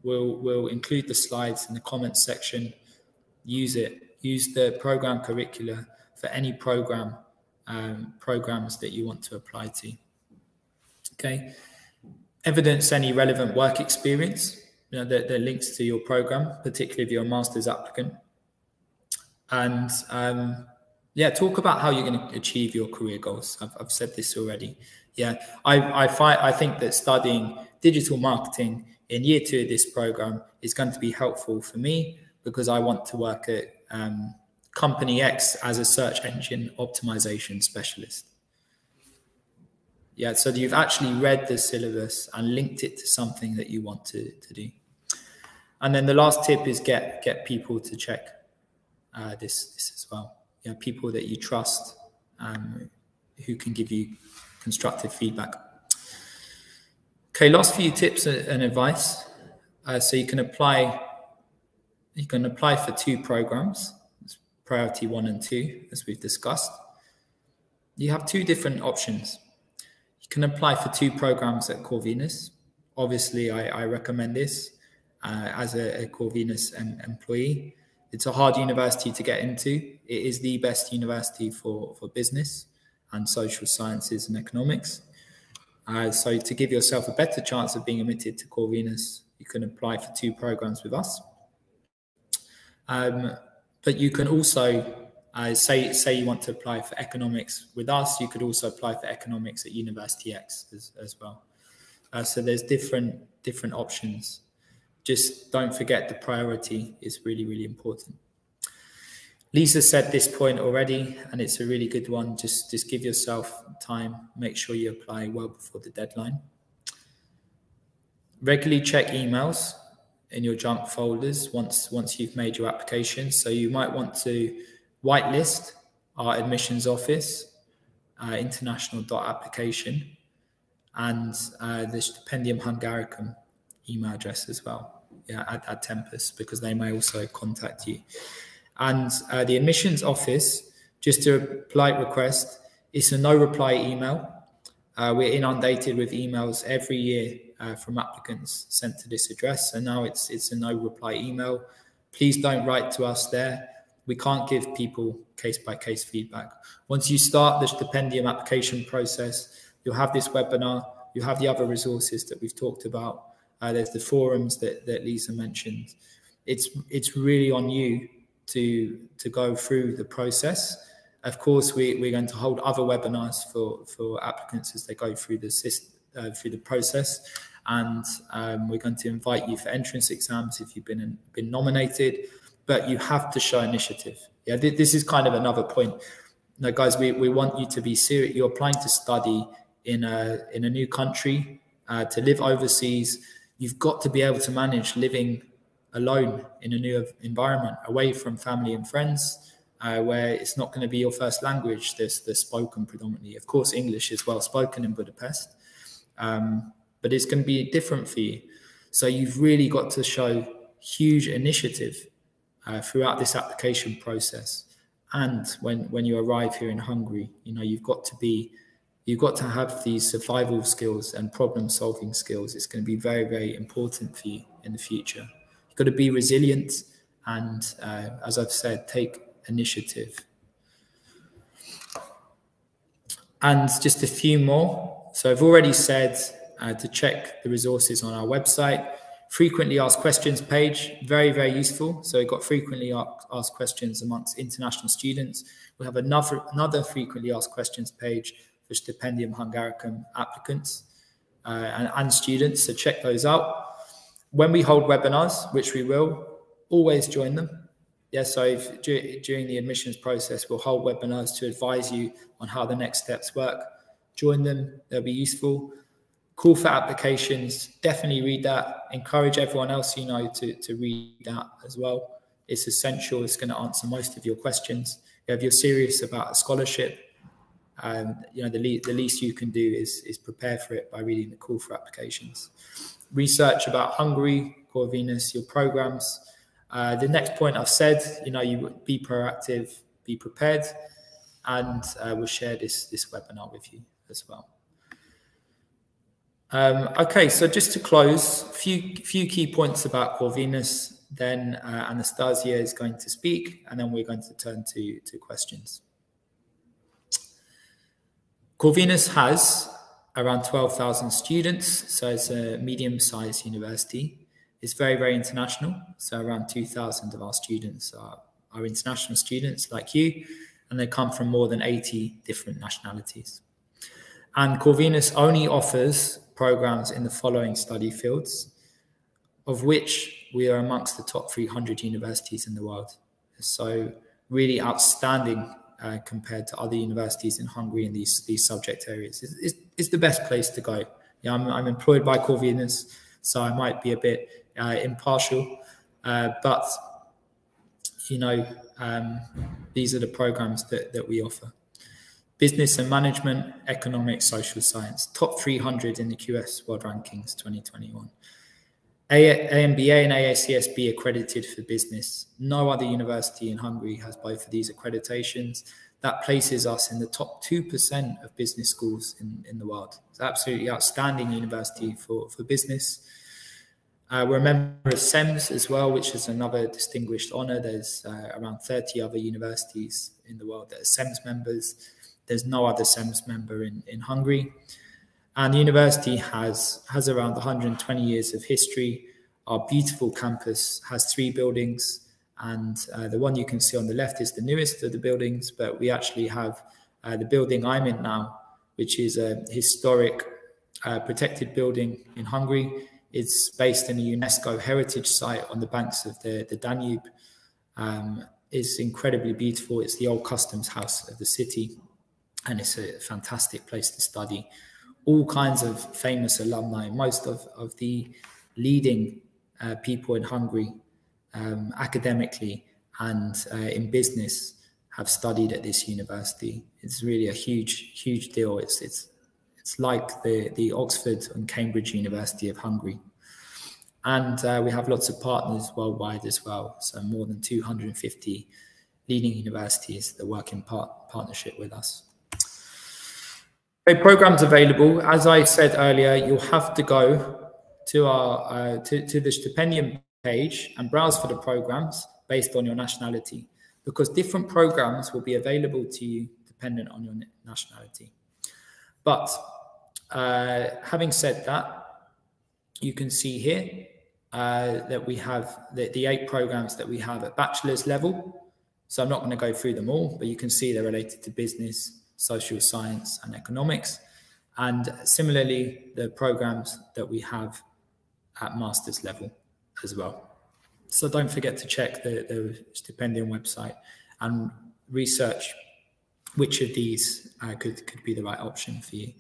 We'll, we'll include the slides in the comments section. Use it. Use the program curricula for any program um, programs that you want to apply to. Okay. Evidence any relevant work experience. You know, the, the links to your program, particularly if you're a master's applicant. And um, yeah, talk about how you're going to achieve your career goals. I've, I've said this already. Yeah, I, I, I think that studying digital marketing in year two of this program is going to be helpful for me because I want to work at um, Company X as a search engine optimization specialist. Yeah, so you've actually read the syllabus and linked it to something that you want to, to do. And then the last tip is get get people to check uh, this this as well. You know, people that you trust um, who can give you constructive feedback. Okay, last few tips and advice. Uh, so you can apply, you can apply for two programs, priority one and two, as we've discussed. You have two different options. You can apply for two programs at Corvinus. Obviously, I, I recommend this uh, as a, a Corvinus employee. It's a hard university to get into. It is the best university for, for business and social sciences and economics. Uh, so to give yourself a better chance of being admitted to Corvinus, you can apply for two programs with us. Um, but you can also Uh, say say you want to apply for economics with us, you could also apply for economics at University X as, as well. Uh, so there's different different options. Just don't forget the priority is really really important. Lisa said this point already, and it's a really good one. Just just give yourself time. Make sure you apply well before the deadline. Regularly check emails in your junk folders once once you've made your application. So you might want to whitelist our admissions office, uh, international.application, and uh, the Stipendium Hungaricum email address as well. Yeah, at, at Tempus because they may also contact you. And uh, the admissions office, just a polite request, it's a no reply email. Uh, we're inundated with emails every year uh, from applicants sent to this address. So now it's it's a no reply email. Please don't write to us there. We can't give people case by case feedback. Once you start the stipendium application process, you'll have this webinar. You have the other resources that we've talked about. Uh, there's the forums that, that Lisa mentioned. It's it's really on you to to go through the process. Of course, we, we're going to hold other webinars for, for applicants as they go through the system, uh, through the process, and um, we're going to invite you for entrance exams if you've been been nominated. But you have to show initiative. Yeah, th this is kind of another point. Now, guys, we, we want you to be serious. You're applying to study in a in a new country, uh, to live overseas. You've got to be able to manage living alone in a new environment, away from family and friends, uh, where it's not going to be your first language. There's the spoken predominantly. Of course, English is well spoken in Budapest, um, but it's going to be different for you. So you've really got to show huge initiative uh, throughout this application process. And when when you arrive here in Hungary, you know you've got to be you've got to have these survival skills and problem solving skills. It's going to be very very important for you in the future You've got to be resilient and, uh, as I've said, take initiative. And just a few more. So I've already said uh, to check the resources on our website. Frequently asked questions page, very, very useful. So we've got frequently asked questions amongst international students. We have another, another frequently asked questions page for Stipendium Hungaricum applicants uh, and, and students. So check those out when we hold webinars, which we will, always join them. Yeah, so if, during the admissions process, we'll hold webinars to advise you on how the next steps work. Join them, they'll be useful. Call for applications, definitely read that. Encourage everyone else you know to, to read that as well. It's essential, it's going to answer most of your questions. If you're serious about a scholarship, um, you know, the, le the least you can do is, is prepare for it by reading the call for applications research about Hungary, Corvinus, your programs. Uh, the next point I've said, you know, you be proactive, be prepared, and uh, we'll share this this webinar with you as well. Um, okay, so just to close, few few key points about Corvinus. Then uh, Anastasia is going to speak, and then we're going to turn to to questions. Corvinus has around 12,000 students, so it's a medium-sized university. It's very, very international. So around 2,000 of our students are, are international students like you, and they come from more than 80 different nationalities. And Corvinus only offers programs in the following study fields, of which we are amongst the top 300 universities in the world. So really outstanding uh, compared to other universities in Hungary in these these subject areas. It's, it's, it's the best place to go. Yeah, I'm, I'm employed by Corvinus, so I might be a bit uh, impartial, uh, but you know, um, these are the programs that, that we offer. Business and Management, Economics, Social Science, top 300 in the QS World Rankings 2021. AMBA and AACSB accredited for business. No other university in Hungary has both of these accreditations. That places us in the top 2% of business schools in, in the world. It's absolutely outstanding university for, for business. Uh, we're a member of CEMS as well, which is another distinguished honour. There's uh, around 30 other universities in the world that are CEMS members. There's no other CEMS member in, in Hungary. And the university has, has around 120 years of history. Our beautiful campus has three buildings. And uh, the one you can see on the left is the newest of the buildings, but we actually have uh, the building I'm in now, which is a historic uh, protected building in Hungary. It's based in a UNESCO heritage site on the banks of the, the Danube. Um, it's incredibly beautiful. It's the old customs house of the city, and it's a fantastic place to study. All kinds of famous alumni, most of, of the leading uh, people in Hungary um, academically and uh, in business have studied at this university. It's really a huge, huge deal. It's it's it's like the the Oxford and Cambridge University of Hungary, and uh, we have lots of partners worldwide as well. So more than 250 leading universities that work in part, partnership with us. So programs available. As I said earlier, you'll have to go to our uh, to, to the stipendium page and browse for the programs based on your nationality because different programs will be available to you dependent on your nationality. But uh, having said that, you can see here uh, that we have the, the eight programs that we have at bachelor's level. So I'm not going to go through them all, but you can see they're related to business, social science, and economics. And similarly, the programs that we have at master's level as well. So don't forget to check the, the stipendium website and research which of these uh, could, could be the right option for you.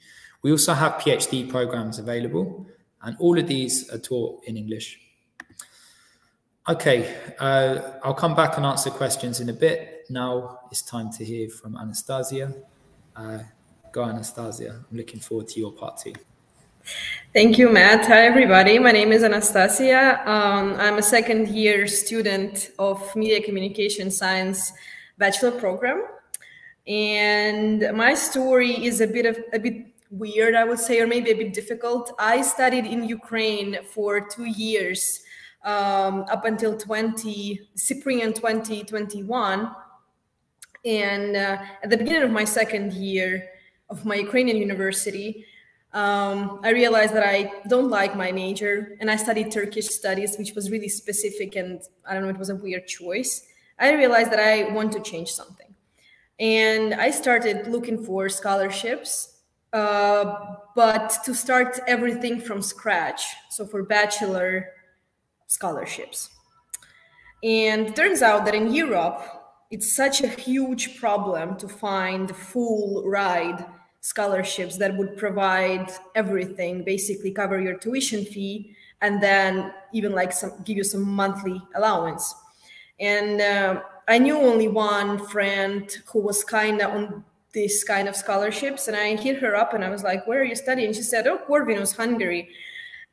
We also have PhD programs available, and all of these are taught in English. Okay, uh, I'll come back and answer questions in a bit. Now it's time to hear from Anastasia. Uh, go, Anastasia. I'm looking forward to your part too. Thank you, Matt. Hi, everybody. My name is Anastasia. Um, I'm a second year student of Media Communication Science bachelor program. And my story is a bit of a bit weird, I would say, or maybe a bit difficult. I studied in Ukraine for two years um, up until 20, Cyprian in 2021. And uh, at the beginning of my second year of my Ukrainian university, um, I realized that I don't like my major and I studied Turkish studies, which was really specific and I don't know, it was a weird choice. I realized that I want to change something. And I started looking for scholarships, uh, but to start everything from scratch. So for bachelor scholarships. And turns out that in Europe, it's such a huge problem to find full ride scholarships that would provide everything, basically cover your tuition fee, and then even like some give you some monthly allowance. And uh, I knew only one friend who was kind of on this kind of scholarships, and I hit her up and I was like, "Where are you studying?" She said, "Oh, Corvinus, Hungary."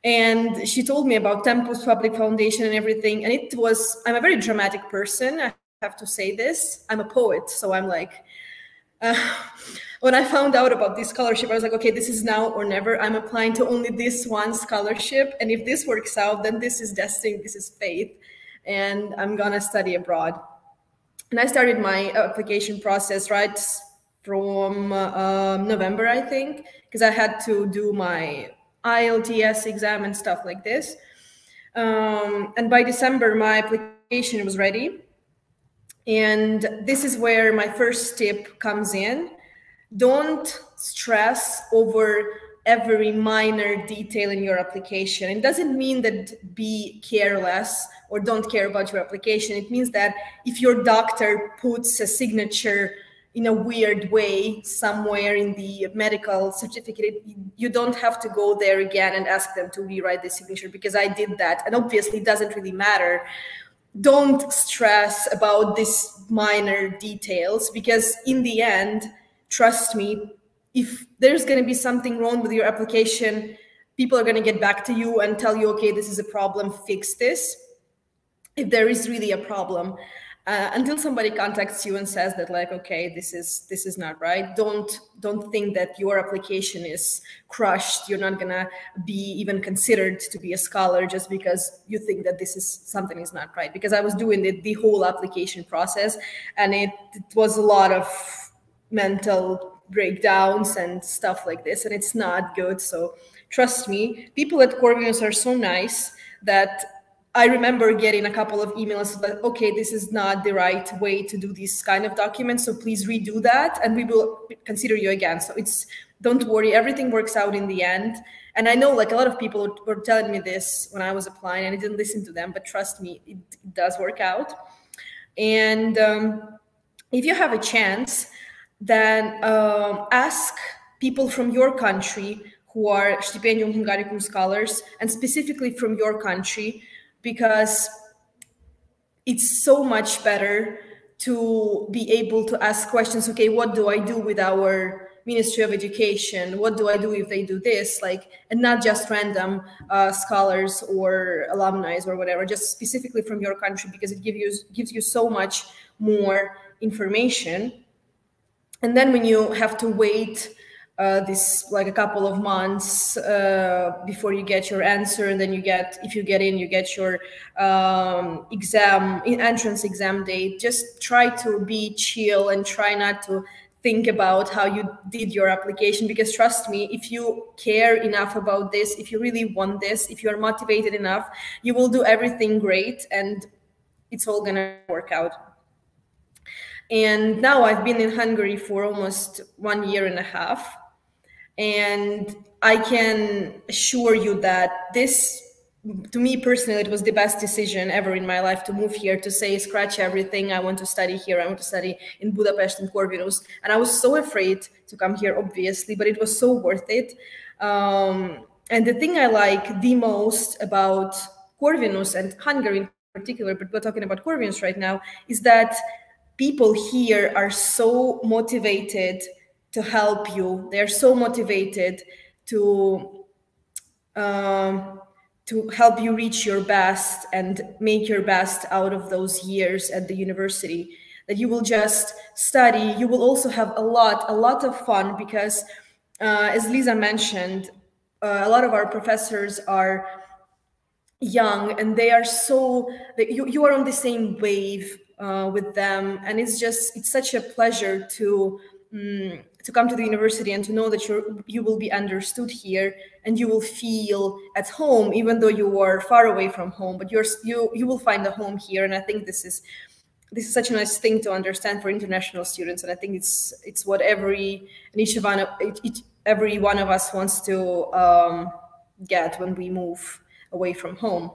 And she told me about Tempus Public Foundation and everything. And it was, I'm a very dramatic person. I have to say this. I'm a poet. So I'm like, uh, when I found out about this scholarship, I was like, okay, this is now or never. I'm applying to only this one scholarship. And if this works out, then this is destiny, this is faith. And I'm going to study abroad. And I started my application process right from uh, November, I think, because I had to do my IELTS exam and stuff like this. Um, and by December, my application was ready. And this is where my first tip comes in don't stress over every minor detail in your application. It doesn't mean that be careless or don't care about your application. It means that if your doctor puts a signature in a weird way somewhere in the medical certificate, you don't have to go there again and ask them to rewrite the signature because I did that. And obviously, it doesn't really matter. Don't stress about these minor details because in the end, trust me, if there's going to be something wrong with your application, people are going to get back to you and tell you, okay, this is a problem, fix this. If there is really a problem, uh, until somebody contacts you and says that like okay this is this is not right don't don't think that your application is crushed. You're not gonna be even considered to be a scholar just because you think that this is something is not right. Because i was doing the, the whole application process and it, it was a lot of mental breakdowns and stuff like this and it's not good. So trust me people at corvinus are so nice that I remember getting a couple of emails that, okay, this is not the right way to do this kind of document. So please redo that and we will consider you again. So it's, don't worry, everything works out in the end. And I know like a lot of people were telling me this when I was applying and I didn't listen to them, but trust me, it, does work out. And um, if you have a chance, then um, ask people from your country who are Stipendium Hungaricum scholars and specifically from your country because it's so much better to be able to ask questions okay what do i do with our ministry of education? What do i do if they do this? Like and not just random uh, scholars or alumni or whatever just specifically from your country because it gives you gives you so much more information. And then when you have to wait uh, this like a couple of months uh, before you get your answer and then you get if you get in you get your um, exam entrance exam date. Just try to be chill and try not to think about how you did your application because trust me if you care enough about this if you really want this if you are motivated enough you will do everything great and it's all gonna work out. And now i've been in hungary for almost one year and a half and I can assure you that this, to me personally, it was the best decision ever in my life to move here, to say, scratch everything. I want to study here. I want to study in Budapest and Corvinus. And I was so afraid to come here, obviously, but it was so worth it. Um, and the thing I like the most about Corvinus and Hungary in particular, but we're talking about Corvinus right now, is that people here are so motivated to help you. They're so motivated to um, to help you reach your best and make your best out of those years at the university. That you will just study. You will also have a lot, a lot of fun because, uh, as Lisa mentioned, uh, a lot of our professors are young and they are so you, you are on the same wave uh, with them and it's just it's such a pleasure to um, to come to the university and to know that you you will be understood here and you will feel at home even though you are far away from home but you're you you will find a home here. And i think this is this is such a nice thing to understand for international students. And i think it's it's what every each one of each, every one of us wants to um, get when we move away from home.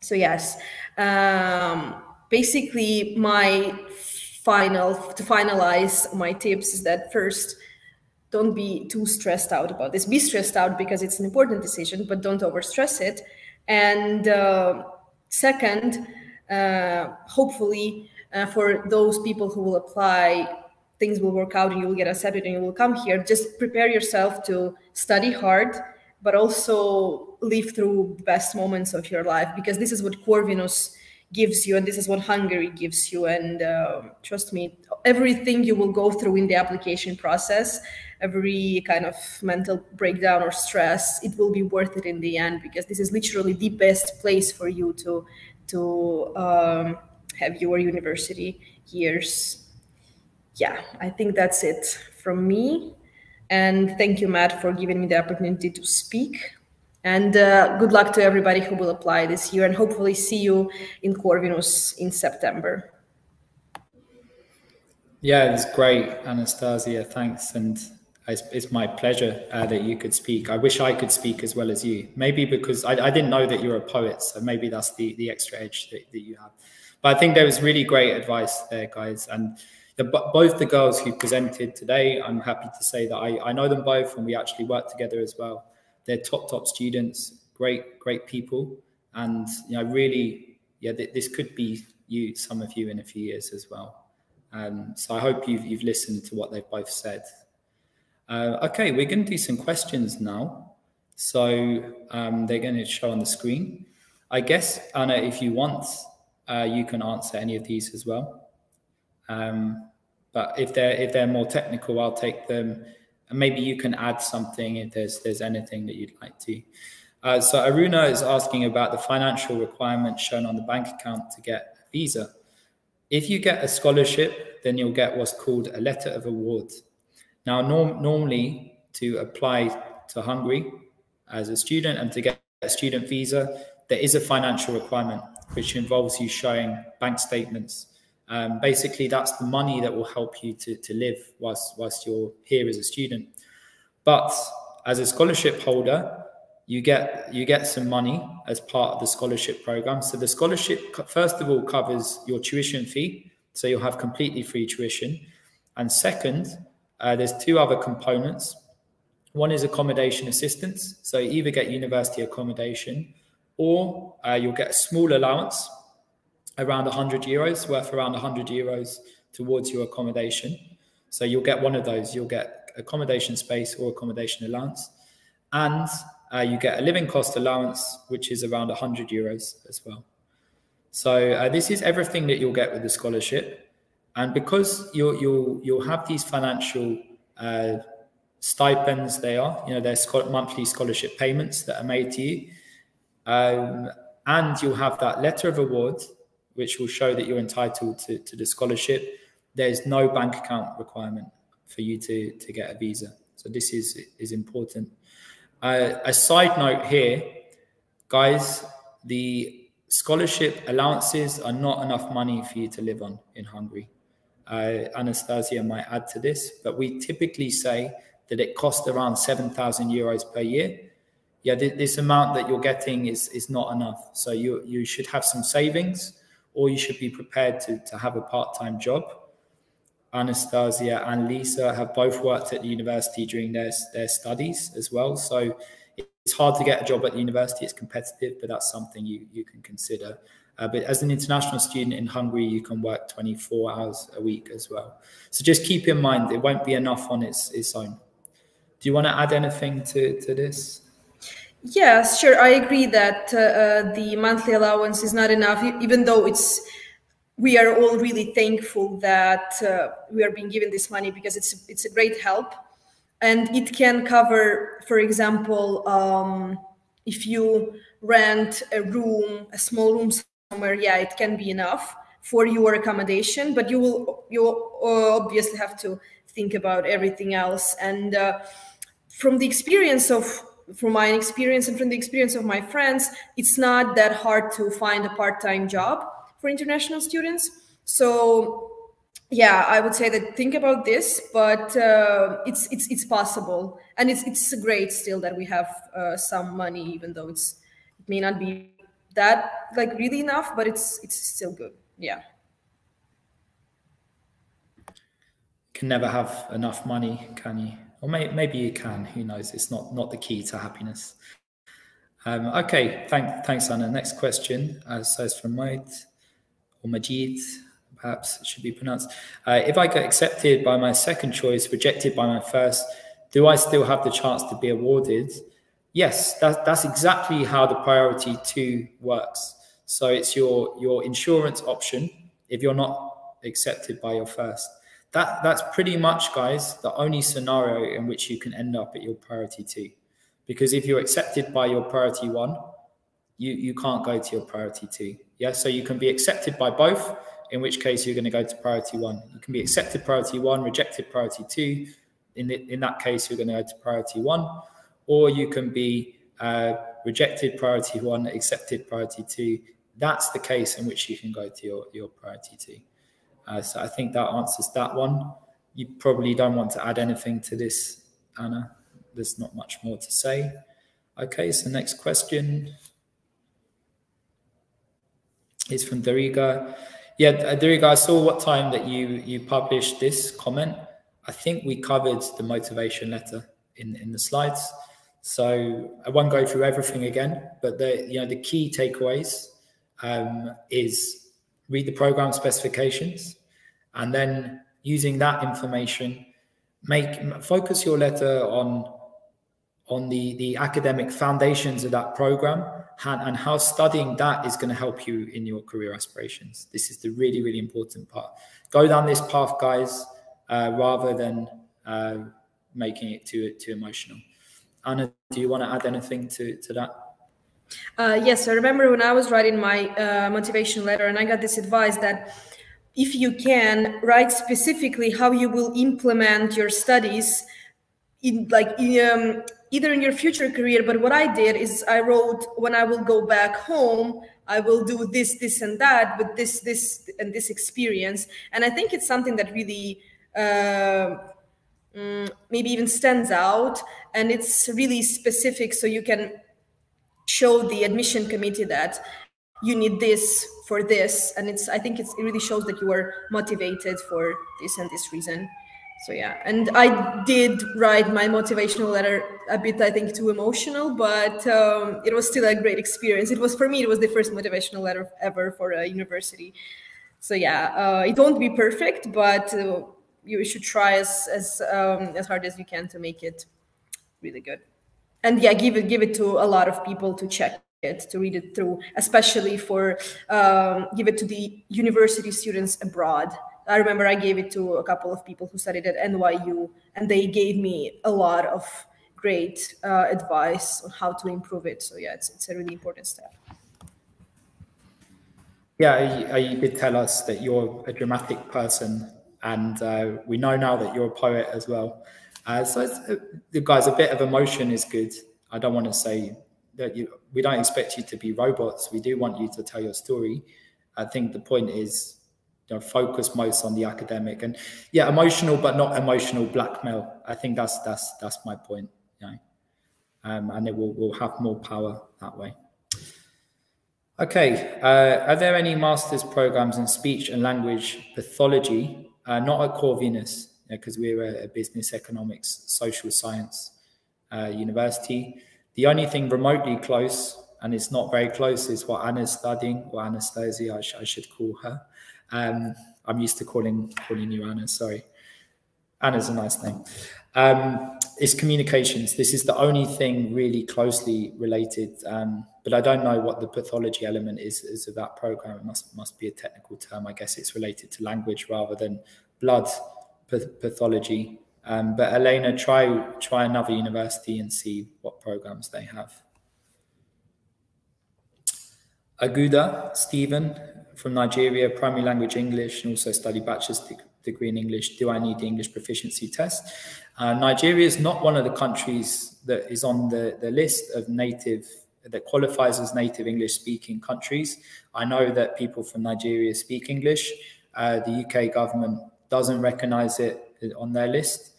So yes. Um, basically my final to finalize my tips is that first don't be too stressed out about this. Be stressed out because it's an important decision but don't overstress it. And uh, second uh, hopefully uh, for those people who will apply things will work out and you will get accepted and you will come here. Just prepare yourself to study hard but also live through the best moments of your life because this is what corvinus gives you and this is what hungary gives you and uh, trust me everything you will go through in the application process every kind of mental breakdown or stress it will be worth it in the end because this is literally the best place for you to to um, have your university years. Yeah i think that's it from me. And thank you matt for giving me the opportunity to speak and uh, good luck to everybody who will apply this year and hopefully see you in Corvinus in September. Yeah, it's great, Anastasia. Thanks. And it's, it's my pleasure uh, that you could speak. I wish I could speak as well as you. Maybe because I, I didn't know that you're a poet. So maybe that's the, the extra edge that, that you have. But I think there was really great advice there, guys. And the, both the girls who presented today, I'm happy to say that I, I know them both and we actually work together as well they're top top students, great great people, and you know really yeah th this could be you some of you in a few years as well. Um, so I hope you've you've listened to what they've both said. Uh, okay, we're going to do some questions now. So um, they're going to show on the screen. I guess Anna, if you want, uh, you can answer any of these as well. Um, but if they're if they're more technical, I'll take them maybe you can add something if there's there's anything that you'd like to. Uh, so Aruna is asking about the financial requirements shown on the bank account to get a visa. If you get a scholarship, then you'll get what's called a letter of award. Now, norm normally to apply to Hungary as a student and to get a student visa, there is a financial requirement which involves you showing bank statements. Um, basically, that's the money that will help you to, to live whilst, whilst you're here as a student. But as a scholarship holder, you get you get some money as part of the scholarship program. So the scholarship, first of all, covers your tuition fee, so you'll have completely free tuition. And second, uh, there's two other components. One is accommodation assistance, so you either get university accommodation, or uh, you'll get a small allowance, around 100 euros, worth around 100 euros towards your accommodation. So you'll get one of those. You'll get accommodation space or accommodation allowance, and uh, you get a living cost allowance, which is around 100 euros as well. So uh, this is everything that you'll get with the scholarship, and because you'll you'll you'll have these financial uh, stipends, they are you know they're monthly scholarship payments that are made to you, um, and you'll have that letter of award, which will show that you're entitled to, to the scholarship. There's no bank account requirement for you to to get a visa, so this is is important. Uh, a side note here, guys, the scholarship allowances are not enough money for you to live on in Hungary. Uh, Anastasia might add to this, but we typically say that it costs around 7,000 euros per year. Yeah, th this amount that you're getting is, is not enough. So you, you should have some savings or you should be prepared to, to have a part-time job Anastasia and Lisa have both worked at the university during their, their studies as well. So it's hard to get a job at the university. It's competitive, but that's something you, you can consider. Uh, but as an international student in Hungary, you can work 24 hours a week as well. So just keep in mind, it won't be enough on its, its own. Do you want to add anything to, to this? Yes, sure. I agree that uh, uh, the monthly allowance is not enough, even though it's we are all really thankful that uh, we are being given this money because it's it's a great help, and it can cover, for example, um, if you rent a room, a small room somewhere, yeah, it can be enough for your accommodation, but you will you uh, obviously have to think about everything else. And uh, from the experience of from my experience and from the experience of my friends, it's not that hard to find a part-time job for international students. So yeah, I would say that think about this, but uh, it's it's it's possible, and it's it's great still that we have uh, some money, even though it's it may not be that like really enough, but it's it's still good. Yeah. Can never have enough money, can you? Or may, maybe you can. Who knows? It's not not the key to happiness. Um, okay, thank, thanks, Anna. Next question, says from White or Majid, perhaps it should be pronounced. Uh, if I get accepted by my second choice, rejected by my first, do I still have the chance to be awarded? Yes, that, that's exactly how the priority two works. So it's your your insurance option if you're not accepted by your first. That that's pretty much, guys, the only scenario in which you can end up at your priority two. Because if you're accepted by your priority one, you, you can't go to your priority two. Yeah, so you can be accepted by both, in which case you're going to go to priority one. You can be accepted priority one, rejected priority two. In, the, in that case, you're going to go to priority one, or you can be uh, rejected priority one, accepted priority two. That's the case in which you can go to your, your priority two. Uh, so I think that answers that one. You probably don't want to add anything to this, Anna. There's not much more to say. Okay, so next question is from Dariga. Yeah, uh, Dariga, I saw what time that you you published this comment. I think we covered the motivation letter in in the slides, so I won't go through everything again. But the you know the key takeaways um, is read the program specifications, and then using that information, make focus your letter on on the the academic foundations of that program and how studying that is going to help you in your career aspirations. This is the really, really important part. Go down this path, guys, uh, rather than uh, making it too too emotional. Anna, do you want to add anything to, to that? Uh, yes, I remember when I was writing my uh, motivation letter and I got this advice that if you can, write specifically how you will implement your studies in like in, um, either in your future career but what i did is i wrote when i will go back home i will do this this and that with this this and this experience. And i think it's something that really uh, maybe even stands out and it's really specific so you can show the admission committee that you need this for this. And it's i think it's, it really shows that you are motivated for this and this reason. So yeah. And i did write my motivational letter a bit i think too emotional but um, it was still a great experience. It was for me it was the first motivational letter ever for a university. So yeah uh, it won't be perfect but uh, you should try as as um, as hard as you can to make it really good. And yeah give it give it to a lot of people to check it to read it through especially for um, give it to the university students abroad I remember I gave it to a couple of people who studied at NYU, and they gave me a lot of great uh, advice on how to improve it. So yeah, it's, it's a really important step. Yeah, you, you did tell us that you're a dramatic person, and uh, we know now that you're a poet as well. Uh, so uh, the guys, a bit of emotion is good. I don't want to say that you. We don't expect you to be robots. We do want you to tell your story. I think the point is you know, focus most on the academic and yeah, emotional but not emotional blackmail. I think that's that's that's my point. You know, um, and it will will have more power that way. Okay, uh, are there any master's programs in speech and language pathology? Uh, not at Corvinus, because we're a, a, business economics social science uh, university. The only thing remotely close, and it's not very close, is what Anna's studying, or Anastasia, I, sh I should call her. Um, I'm used to calling calling you Anna. Sorry, Anna's a nice name. Um, it's communications. This is the only thing really closely related, um, but I don't know what the pathology element is, is of that program. It must must be a technical term. I guess it's related to language rather than blood pathology. Um, but Elena, try try another university and see what programs they have. Aguda, Stephen, from Nigeria, primary language English, and also study bachelor's degree in English. Do I need the English proficiency test? Uh, Nigeria is not one of the countries that is on the, the list of native that qualifies as native English speaking countries. I know that people from Nigeria speak English. Uh, the UK government doesn't recognize it on their list.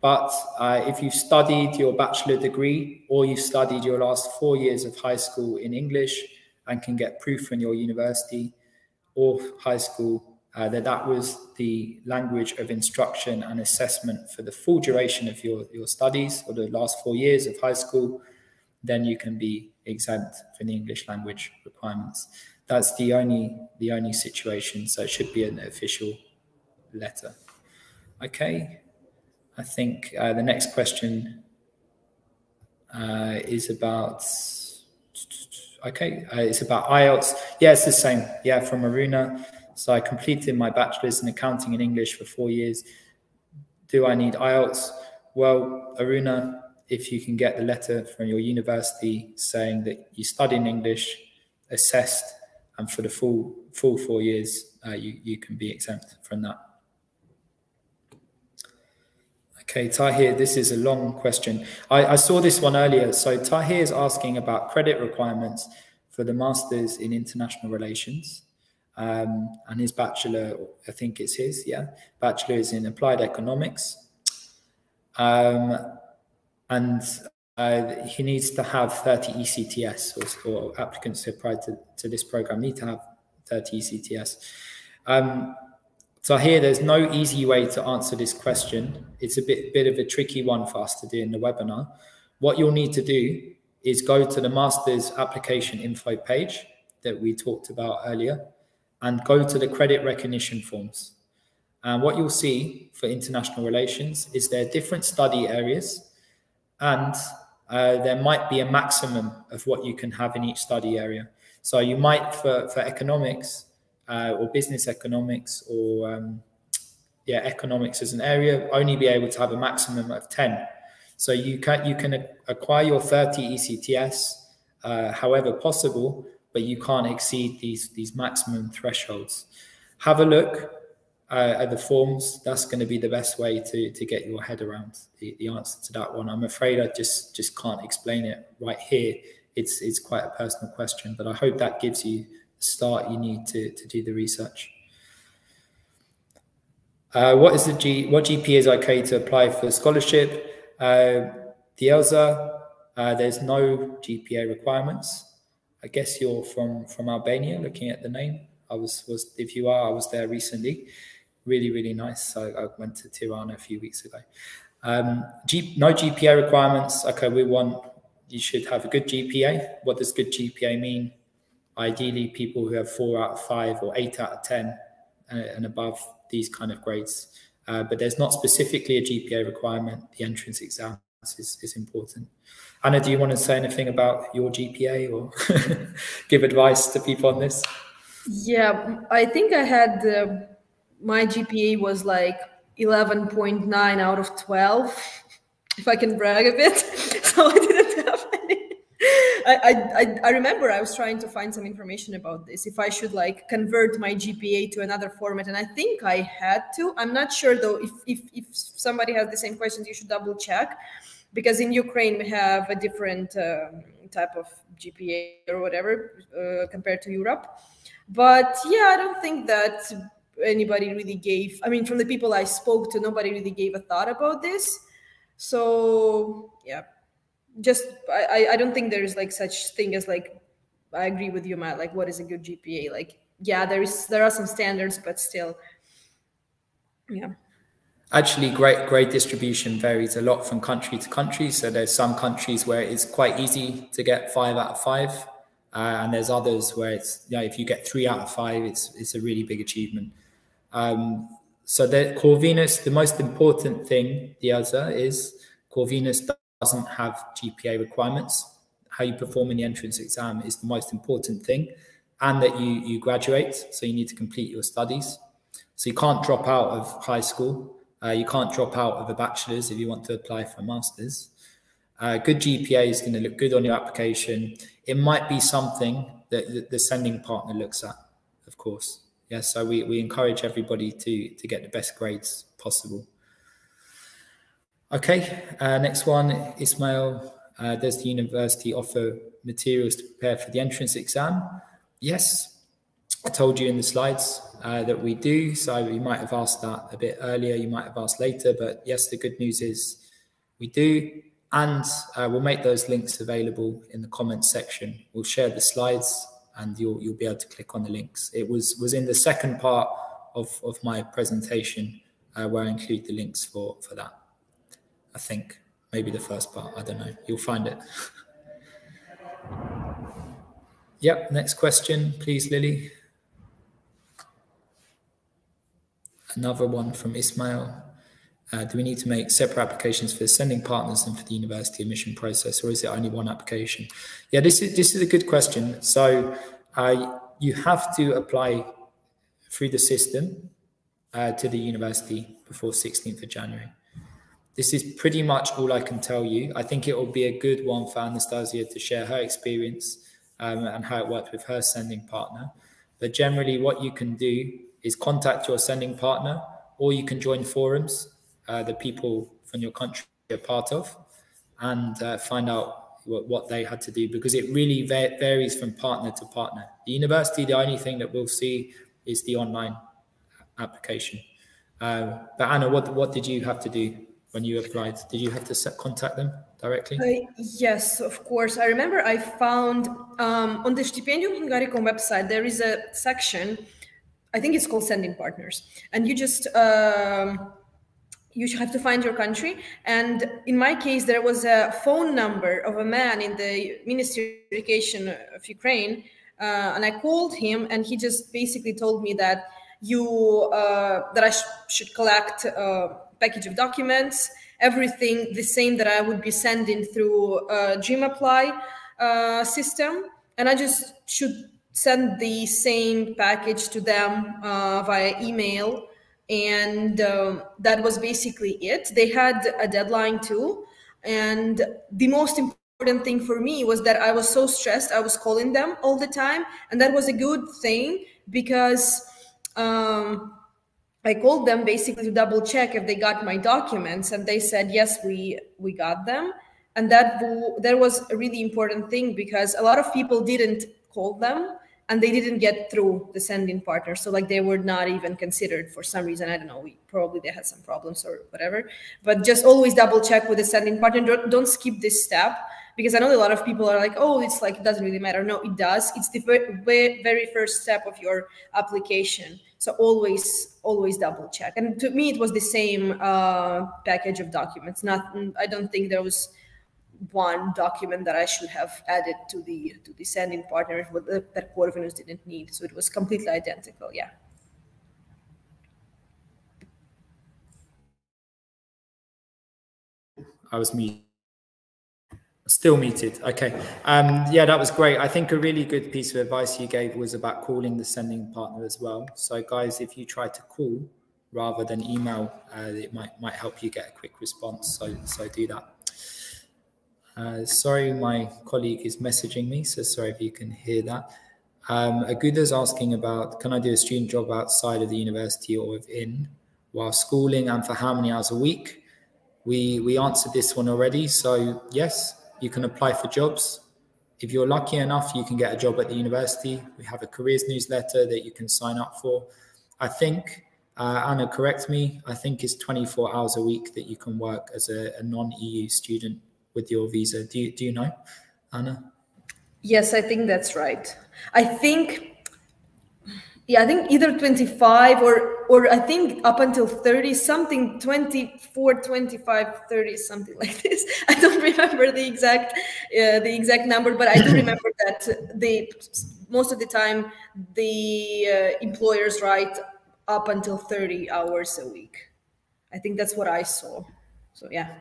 But uh, if you've studied your bachelor degree or you've studied your last four years of high school in English and can get proof from your university, or high school uh, that that was the language of instruction and assessment for the full duration of your, your studies or the last four years of high school, then you can be exempt from the English language requirements. That's the only the only situation. So it should be an official letter. Okay, I think uh, the next question uh, is about okay, uh, it's about IELTS. Yeah, it's the same. Yeah, from Aruna. So I completed my bachelor's in accounting and English for four years. Do I need IELTS? Well, Aruna, if you can get the letter from your university saying that you study in English, assessed, and for the full full four years, uh, you you can be exempt from that. Okay, Tahir, this is a long question. I, I, saw this one earlier. So Tahir is asking about credit requirements for the Masters in International Relations. Um, and his bachelor, I think it's his, yeah. Bachelor is in Applied Economics. Um, and uh, he needs to have 30 ECTS, or, or applicants who apply to, to this program need to have 30 ECTS. Um, so here, there's no easy way to answer this question. It's a bit, bit of a tricky one for us to do in the webinar. What you'll need to do is go to the master's application info page that we talked about earlier and go to the credit recognition forms. And what you'll see for international relations is there are different study areas and uh, there might be a maximum of what you can have in each study area. So you might, for, for economics, uh, or business economics or um, yeah economics as an area only be able to have a maximum of 10 so you can you can acquire your 30 ects uh, however possible but you can't exceed these these maximum thresholds have a look uh, the forms, that's going to be the best way to to get your head around the, the answer to that one. I'm afraid I just just can't explain it right here. It's it's quite a personal question, but I hope that gives you start you need to to do the research. Uh, what is the G? What GPA is okay to apply for scholarship? Uh, the ELSA, uh, there's no GPA requirements. I guess you're from from Albania. Looking at the name, I was was if you are, I was there recently really, really nice. I, I went to Tirana a few weeks ago. Um, G, no GPA requirements. Okay, we want you should have a good GPA. What does good GPA mean? Ideally, people who have four out of five or eight out of ten uh, and above these kind of grades. Uh, but there's not specifically a GPA requirement. The entrance exam is, is important. Anna, do you want to say anything about your GPA or give advice to people on this? Yeah, I think I had uh, my GPA was like 11.9 out of 12, if I can brag a bit. so. I, I, I remember I was trying to find some information about this, if I should like convert my GPA to another format. And I think I had to. I'm not sure though, if, if, if somebody has the same questions, you should double check. Because in Ukraine, we have a different um, type of GPA or whatever uh, compared to Europe. But yeah, I don't think that anybody really gave i mean from the people i spoke to nobody really gave a thought about this so yeah just i i don't think there's like such thing as like i agree with you matt like what is a good gpa like yeah there is there are some standards but still yeah. Actually great grade distribution varies a lot from country to country. So there's some countries where it's quite easy to get five out of five uh, and there's others where it's yeah if you get three out of five it's it's a really big achievement. Um, so the Corvinus, the most important thing, the other is Corvinus doesn't have GPA requirements. How you perform in the entrance exam is the most important thing, and that you you graduate. So you need to complete your studies. So you can't drop out of high school. Uh, you can't drop out of a bachelor's if you want to apply for a master's. Uh, good GPA is going to look good on your application. It might be something that the sending partner looks at, of course yeah, so we, we encourage everybody to, to get the best grades possible. Okay, uh, next one, Ismail. Uh, does the university offer materials to prepare for the entrance exam? Yes, I told you in the slides uh, that we do. So you might have asked that a bit earlier, you might have asked later, but yes, the good news is we do. And uh, we'll make those links available in the comments section. We'll share the slides and you'll you'll be able to click on the links. It was was in the second part of of my presentation uh, where I include the links for for that. I think maybe the first part. I don't know. You'll find it. yep. Next question, please, Lily. Another one from Ismail. Uh, do we need to make separate applications for sending partners and for the university admission process, or is it only one application? Yeah, this is this is a good question. So uh, you have to apply through the system uh, to the university before 16th of January. This is pretty much all I can tell you. I think it will be a good one for Anastasia to share her experience um, and how it worked with her sending partner. But generally, what you can do is contact your sending partner, or you can join forums uh, the people from your country are part of and uh, find out what, what, they had to do because it really va varies from partner to partner. The university, the only thing that we'll see is the online application. Uh, but Anna, what, what did you have to do when you applied? Did you have to set, contact them directly? Uh, yes, of course. I remember I found um, on the Stipendium Hungaricum website, there is a section, I think it's called Sending Partners. And you just um, you should have to find your country. And in my case, there was a phone number of a man in the Ministry of Education of Ukraine. Uh, and I called him, and he just basically told me that you uh, that I sh should collect a package of documents, everything the same that I would be sending through a DreamApply uh, system, and I just should send the same package to them uh, via email. And um, that was basically it. They had a deadline too. And the most important thing for me was that i was so stressed. I was calling them all the time. And that was a good thing because um, I called them basically to double check if they got my documents, and they said yes, we we got them. And that that was a really important thing because a lot of people didn't call them and they didn't get through the sending partner. So like they were not even considered for some reason. I don't know. We probably they had some problems or whatever. But just always double check with the sending partner. Don't, don't skip this step because I know a lot of people are like, oh, it's like it doesn't really matter. No, it does. It's the very, very first step of your application. So always, always double check. And to me, it was the same uh, package of documents. Not, I don't think there was one document that I should have added to the to the sending partner that Corvinus didn't need. So it was completely identical. Yeah. I was muted. Still muted. Okay. Um, yeah, that was great. I think a really good piece of advice you gave was about calling the sending partner as well. So, guys, if you try to call rather than email, uh, it might might help you get a quick response. So, so do that. Uh, sorry, my colleague is messaging me, so sorry if you can hear that. Um, Aguda's asking about, can I do a student job outside of the university or within while schooling and for how many hours a week? We, we answered this one already. So yes, you can apply for jobs. If you're lucky enough, you can get a job at the university. We have a careers newsletter that you can sign up for. I think, uh, Anna, correct me, I think it's 24 hours a week that you can work as a, a non-EU student with your visa. Do you, do you know, Anna? Yes, I think that's right. I think yeah i think either 25 or or i think up until 30 something 24 25 30 something like this. I don't remember the exact uh, the exact number but i do remember that the most of the time the uh, employers write up until 30 hours a week. I think that's what i saw. So yeah.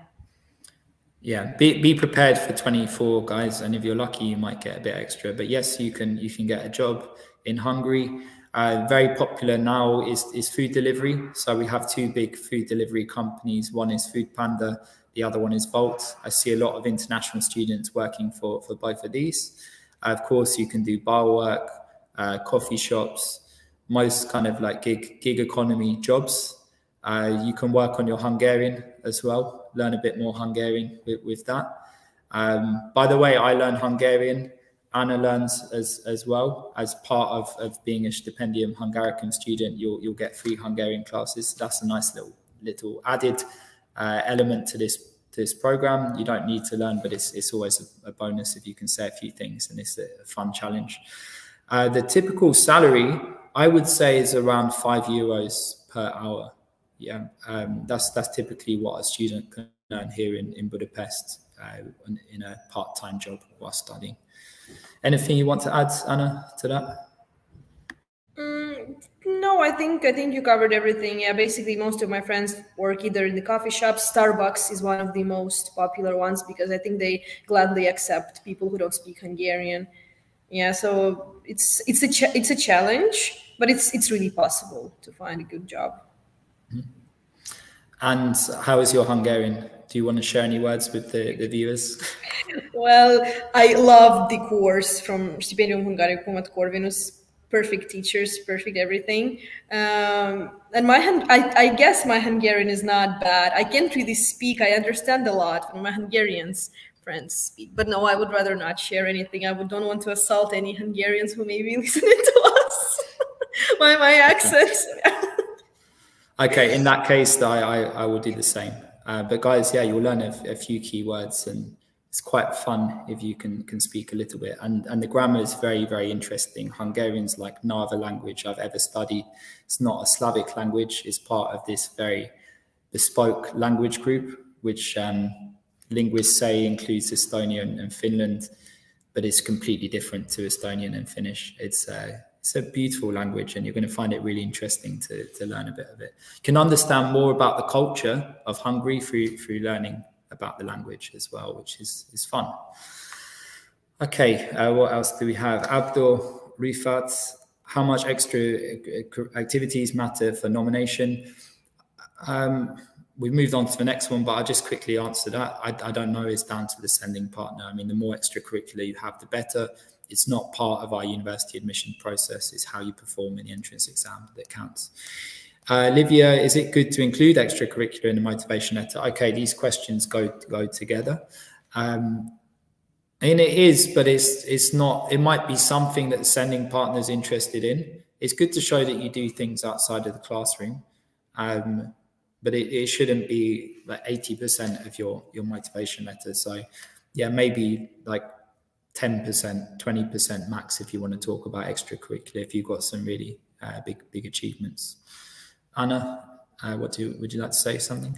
Yeah be, be prepared for 24 guys and if you're lucky you might get a bit extra. But yes you can you can get a job in hungary uh, very popular now is, is food delivery. So we have two big food delivery companies. One is Food Panda, the other one is Wolt. I see a lot of international students working for, for both of these. Uh, of course, you can do bar work, uh, coffee shops, most kind of like gig, gig economy jobs. Uh, you can work on your Hungarian as well, learn a bit more Hungarian with, with that. Um, by the way, I learned Hungarian Anna learns as as well as part of, of being a stipendium Hungaricum student. You'll you'll get free Hungarian classes. That's a nice little little added uh, element to this this program. You don't need to learn, but it's it's always a, a bonus if you can say a few things, and it's a, a fun challenge. Uh, the typical salary, I would say, is around five euros per hour. Yeah, um, that's that's typically what a student can earn here in in Budapest uh, in a part time job while studying. Anything you want to add, Anna, to that? Mm, no, I think I think you covered everything. Yeah, basically, most of my friends work either in the coffee shops. Starbucks is one of the most popular ones because I think they gladly accept people who don't speak Hungarian. Yeah, so it's it's a it's a challenge, but it's it's really possible to find a good job. Mm-hmm. And how is your Hungarian? Do you want to share any words with the, the viewers? well, I love the course from Stipendium Hungaricum at Corvinus. Perfect teachers, perfect everything. Um, and my, I, I guess my Hungarian is not bad. I can't really speak. I understand a lot from my Hungarians friends speak. But no, I would rather not share anything. I would, don't want to assault any Hungarians who may be listening to us. my, my accent. okay, in that case, I, I, I will do the same. Uh, but guys, yeah, you'll learn a, a, few keywords and it's quite fun if you can can speak a little bit. And and the grammar is very very interesting. Hungarian's like no other language I've ever studied. It's not a Slavic language. It's part of this very bespoke language group, which um, linguists say includes Estonian and, and, Finland, but it's completely different to Estonian and Finnish. It's uh, it's a beautiful language and you're going to find it really interesting to, to learn a bit of it. You can understand more about the culture of Hungary through, through learning about the language as well, which is, is fun. Okay, uh, what else do we have? Abdul Rifat, how much extra activities matter for nomination? Um, we've moved on to the next one, but I'll just quickly answer that. I, I don't know, it's down to the sending partner. I mean, the more extracurricular you have, the better it's not part of our university admission process. It's how you perform in the entrance exam that counts. Uh, Livia, is it good to include extracurricular in the motivation letter? Okay, these questions go go together. Um, and it is, but it's it's not. It might be something that the sending partner is interested in. It's good to show that you do things outside of the classroom, um, but it, it shouldn't be like eighty percent of your your motivation letter. So, yeah, maybe like ten percent, twenty percent max if you want to talk about extracurricular. If you've got some really uh, big big achievements. Anna, uh, what do would you like to say something?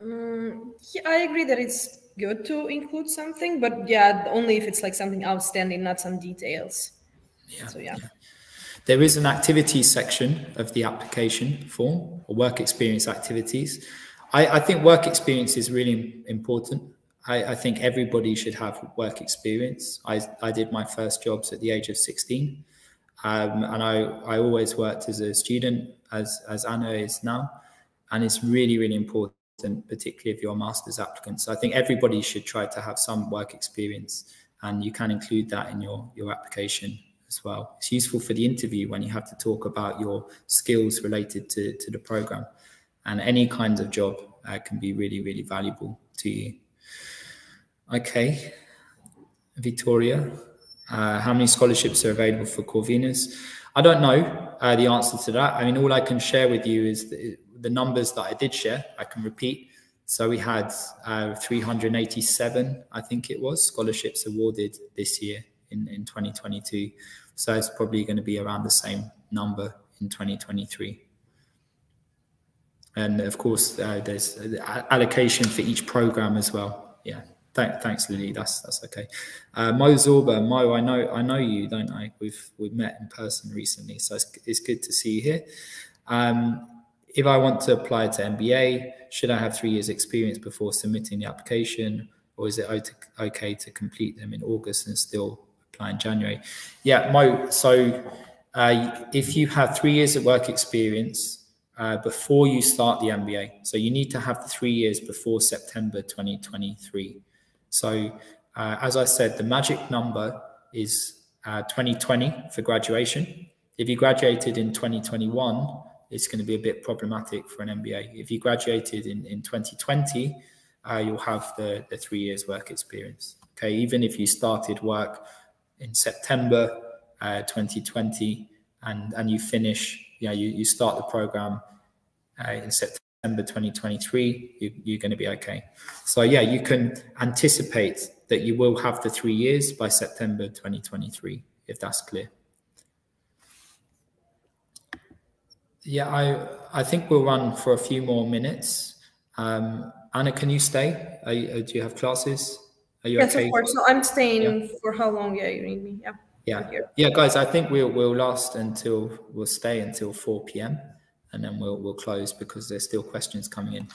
Um, yeah, I agree that it's good to include something, but yeah, only if it's like something outstanding, not some details. Yeah. So yeah. yeah. There is an activities section of the application form or work experience activities. I, I think work experience is really important. I, I, think everybody should have work experience. I, I did my first jobs at the age of 16. Um, and I, I always worked as a student, as, as Anna is now. And it's really, really important, particularly if you're a master's applicant. So I think everybody should try to have some work experience, and you can include that in your, your application as well. It's useful for the interview when you have to talk about your skills related to, to the program. And any kind of job uh, can be really, really valuable to you. Okay, Victoria, uh, how many scholarships are available for Corvinus? I don't know uh, the answer to that. I mean, all I can share with you is the, the numbers that I did share. I can repeat. So we had uh, 387, I think it was, scholarships awarded this year in, in 2022. So it's probably going to be around the same number in 2023. And of course, uh, there's allocation for each program as well. Yeah. Th- thanks, Lily. That's that's okay. Uh, Mo Zorba, Mo, I know I know you, don't I? We've we've met in person recently, so it's, it's good to see you here. Um, if I want to apply to MBA, should I have three years experience before submitting the application, or is it okay to complete them in August and still apply in January? Yeah, Mo. So uh, if you have three years of work experience uh, before you start the MBA, so you need to have the three years before September 2023. So uh, as I said, the magic number is uh, 2020 for graduation. If you graduated in 2021, it's going to be a bit problematic for an MBA. If you graduated in, in 2020, uh, you'll have the, the three years work experience. Okay, even if you started work in September uh, 2020 and, and you finish, you know, you, you start the program uh, in September 2023, you, you're going to be okay. So yeah, you can anticipate that you will have the three years by September 2023, if that's clear. Yeah, I I think we'll run for a few more minutes. Um, Anna, can you stay? You, uh, do you have classes? Are you yes, okay? of course. No, I'm staying yeah. for how long? Yeah, you need me. Yeah. Yeah, yeah, guys. I think we'll we'll last until we'll stay until 4 p.m and then we'll we'll close because there's still questions coming in.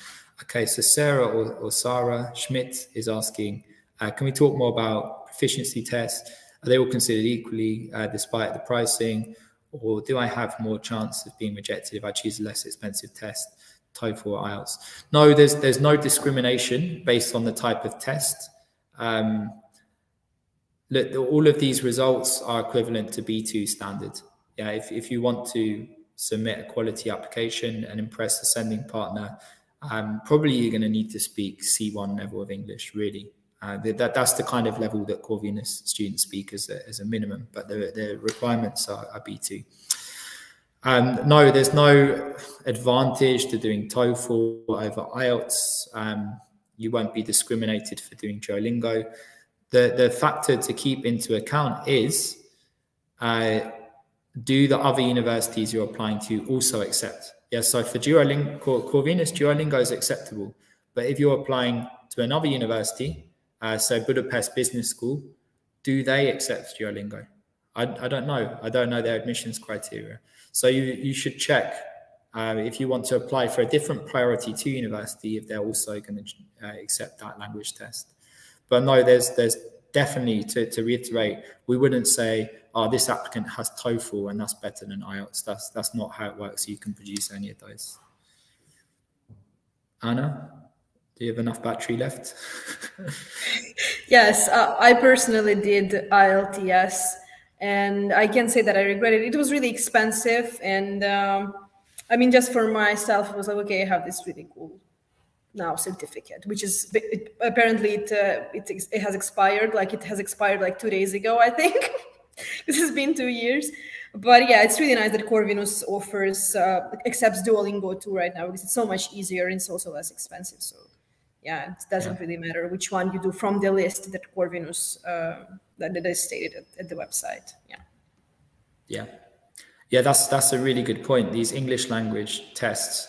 Okay, so Sarah or, or Sarah Schmidt is asking, uh, can we talk more about proficiency tests? Are they all considered equally uh, despite the pricing, or do I have more chance of being rejected if I choose a less expensive test, TOEFL or IELTS? No, there's there's no discrimination based on the type of test. Um, look, all of these results are equivalent to B2 standard. Yeah, if, if you want to submit a quality application and impress the sending partner, um, probably you're going to need to speak C1 level of English, really. Uh, that, that's the kind of level that Corvinus students speak as a, as a minimum, but the, the requirements are, are B2. Um, no, there's no advantage to doing TOEFL over IELTS. Um, you won't be discriminated for doing Duolingo. The, the factor to keep into account is uh, do the other universities you're applying to also accept? Yes, so for Duolingo, Corvinus, Duolingo is acceptable. But if you're applying to another university, uh, so Budapest Business School, do they accept Duolingo? I, I don't know. I don't know their admissions criteria. So you, you should check uh, if you want to apply for a different priority to university, if they're also going to uh, accept that language test. But no, there's there's definitely to, to reiterate, we wouldn't say, oh, this applicant has TOEFL and that's better than IELTS. That's that's not how it works. You can produce any of those. Anna, do you have enough battery left? yes, uh, I personally did IELTS, and I can say that I regret it. It was really expensive, and um, I mean, just for myself, I was like, okay, I have this really cool now certificate, which is it, apparently it, uh, it, it has expired. Like it has expired like two days ago, I think. this has been two years. But yeah, it's really nice that Corvinus offers uh, accepts Duolingo too right now because it's so much easier and it's also less expensive. So yeah, it doesn't yeah. really matter which one you do from the list that Corvinus uh, that, that is stated at, at the website. Yeah. Yeah. Yeah, that's that's a really good point. These English language tests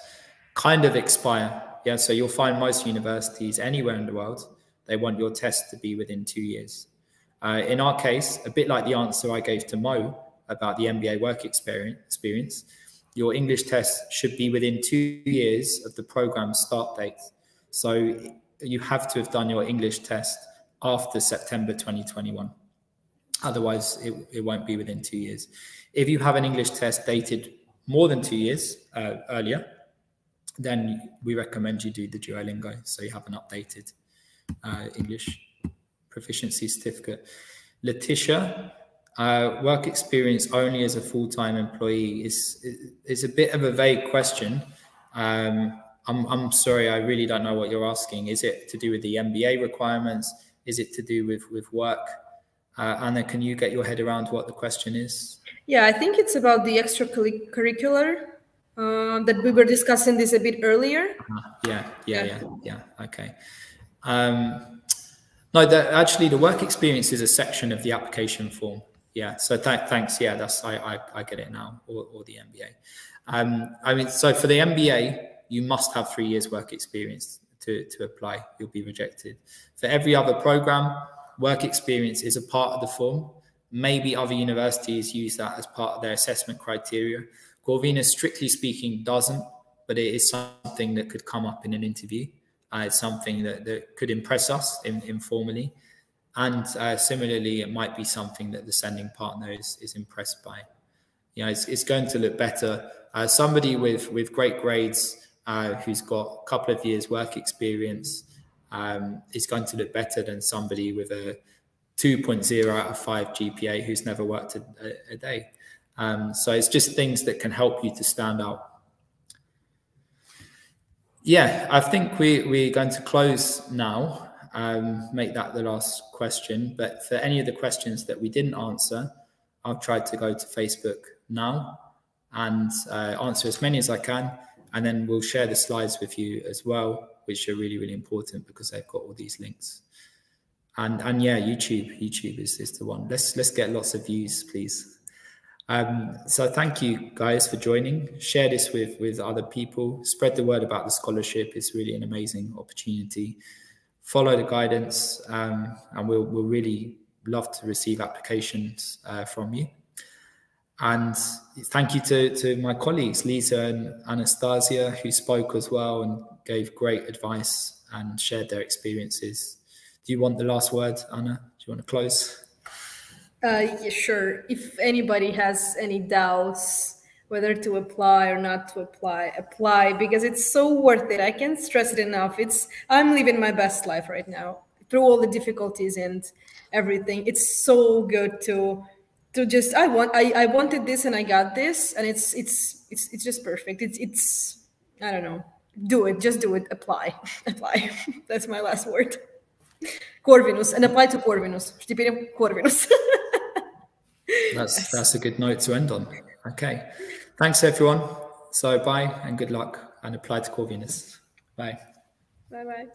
kind of expire. Yeah, so you'll find most universities anywhere in the world they want your test to be within two years. Uh, in our case, a bit like the answer I gave to Mo about the MBA work experience, experience, your English test should be within two years of the program start date. So you have to have done your English test after September 2021. Otherwise, it, it won't be within two years. If you have an English test dated more than two years uh, earlier, then we recommend you do the Duolingo so you have an updated uh, English proficiency certificate. Letitia, uh, work experience only as a full-time employee is is a bit of a vague question. Um, I'm, I'm sorry, I really don't know what you're asking. Is it to do with the MBA requirements? Is it to do with, with work? Uh, Anna, can you get your head around what the question is? Yeah, I think it's about the extracurricular uh, that we were discussing this a bit earlier. Uh, yeah, yeah, yeah, yeah, yeah. Okay. Um, no, the, actually, the work experience is a section of the application form. Yeah. So th thanks. Yeah, that's I, I, I get it now. Or, or the MBA. Um, I mean, so for the MBA, you must have three years work experience to, to apply. You'll be rejected. For every other program, work experience is a part of the form. Maybe other universities use that as part of their assessment criteria. Corvinus, strictly speaking, doesn't, but it is something that could come up in an interview. Uh, it's something that, that could impress us in, informally. And uh, similarly, it might be something that the sending partner is, is impressed by. You know, it's, it's going to look better. Uh, somebody with, with great grades uh, who's got a couple of years work experience um, is going to look better than somebody with a 2.0 out of 5 GPA who's never worked a, a day. Um, so it's just things that can help you to stand out. Yeah, I think we, we're going to close now, um, make that the last question. But for any of the questions that we didn't answer, I'll try to go to Facebook now and uh, answer as many as I can. And then we'll share the slides with you as well, which are really, really important because they've got all these links. And and yeah, YouTube, YouTube is, is the one. Let's let's get lots of views, please. Um, so thank you guys for joining. Share this with with other people. Spread the word about the scholarship. It's really an amazing opportunity. Follow the guidance, um, and we'll we'll really love to receive applications uh, from you. And thank you to, to my colleagues, Lisa and Anastasia, who spoke as well and gave great advice and shared their experiences. Do you want the last word, Anna? Do you want to close? Uh, yeah, sure. If anybody has any doubts whether to apply or not to apply, apply because it's so worth it. I can't stress it enough. It's I'm living my best life right now through all the difficulties and everything. It's so good to to just I want I, I wanted this and I got this and it's it's it's it's just perfect. It's it's I don't know. Do it. Just do it. Apply. Apply. That's my last word. Corvinus and apply to Corvinus. Corvinus. that's that's a good note to end on. Okay. Thanks everyone. So bye and good luck and apply to Corvinus. Bye. Bye bye.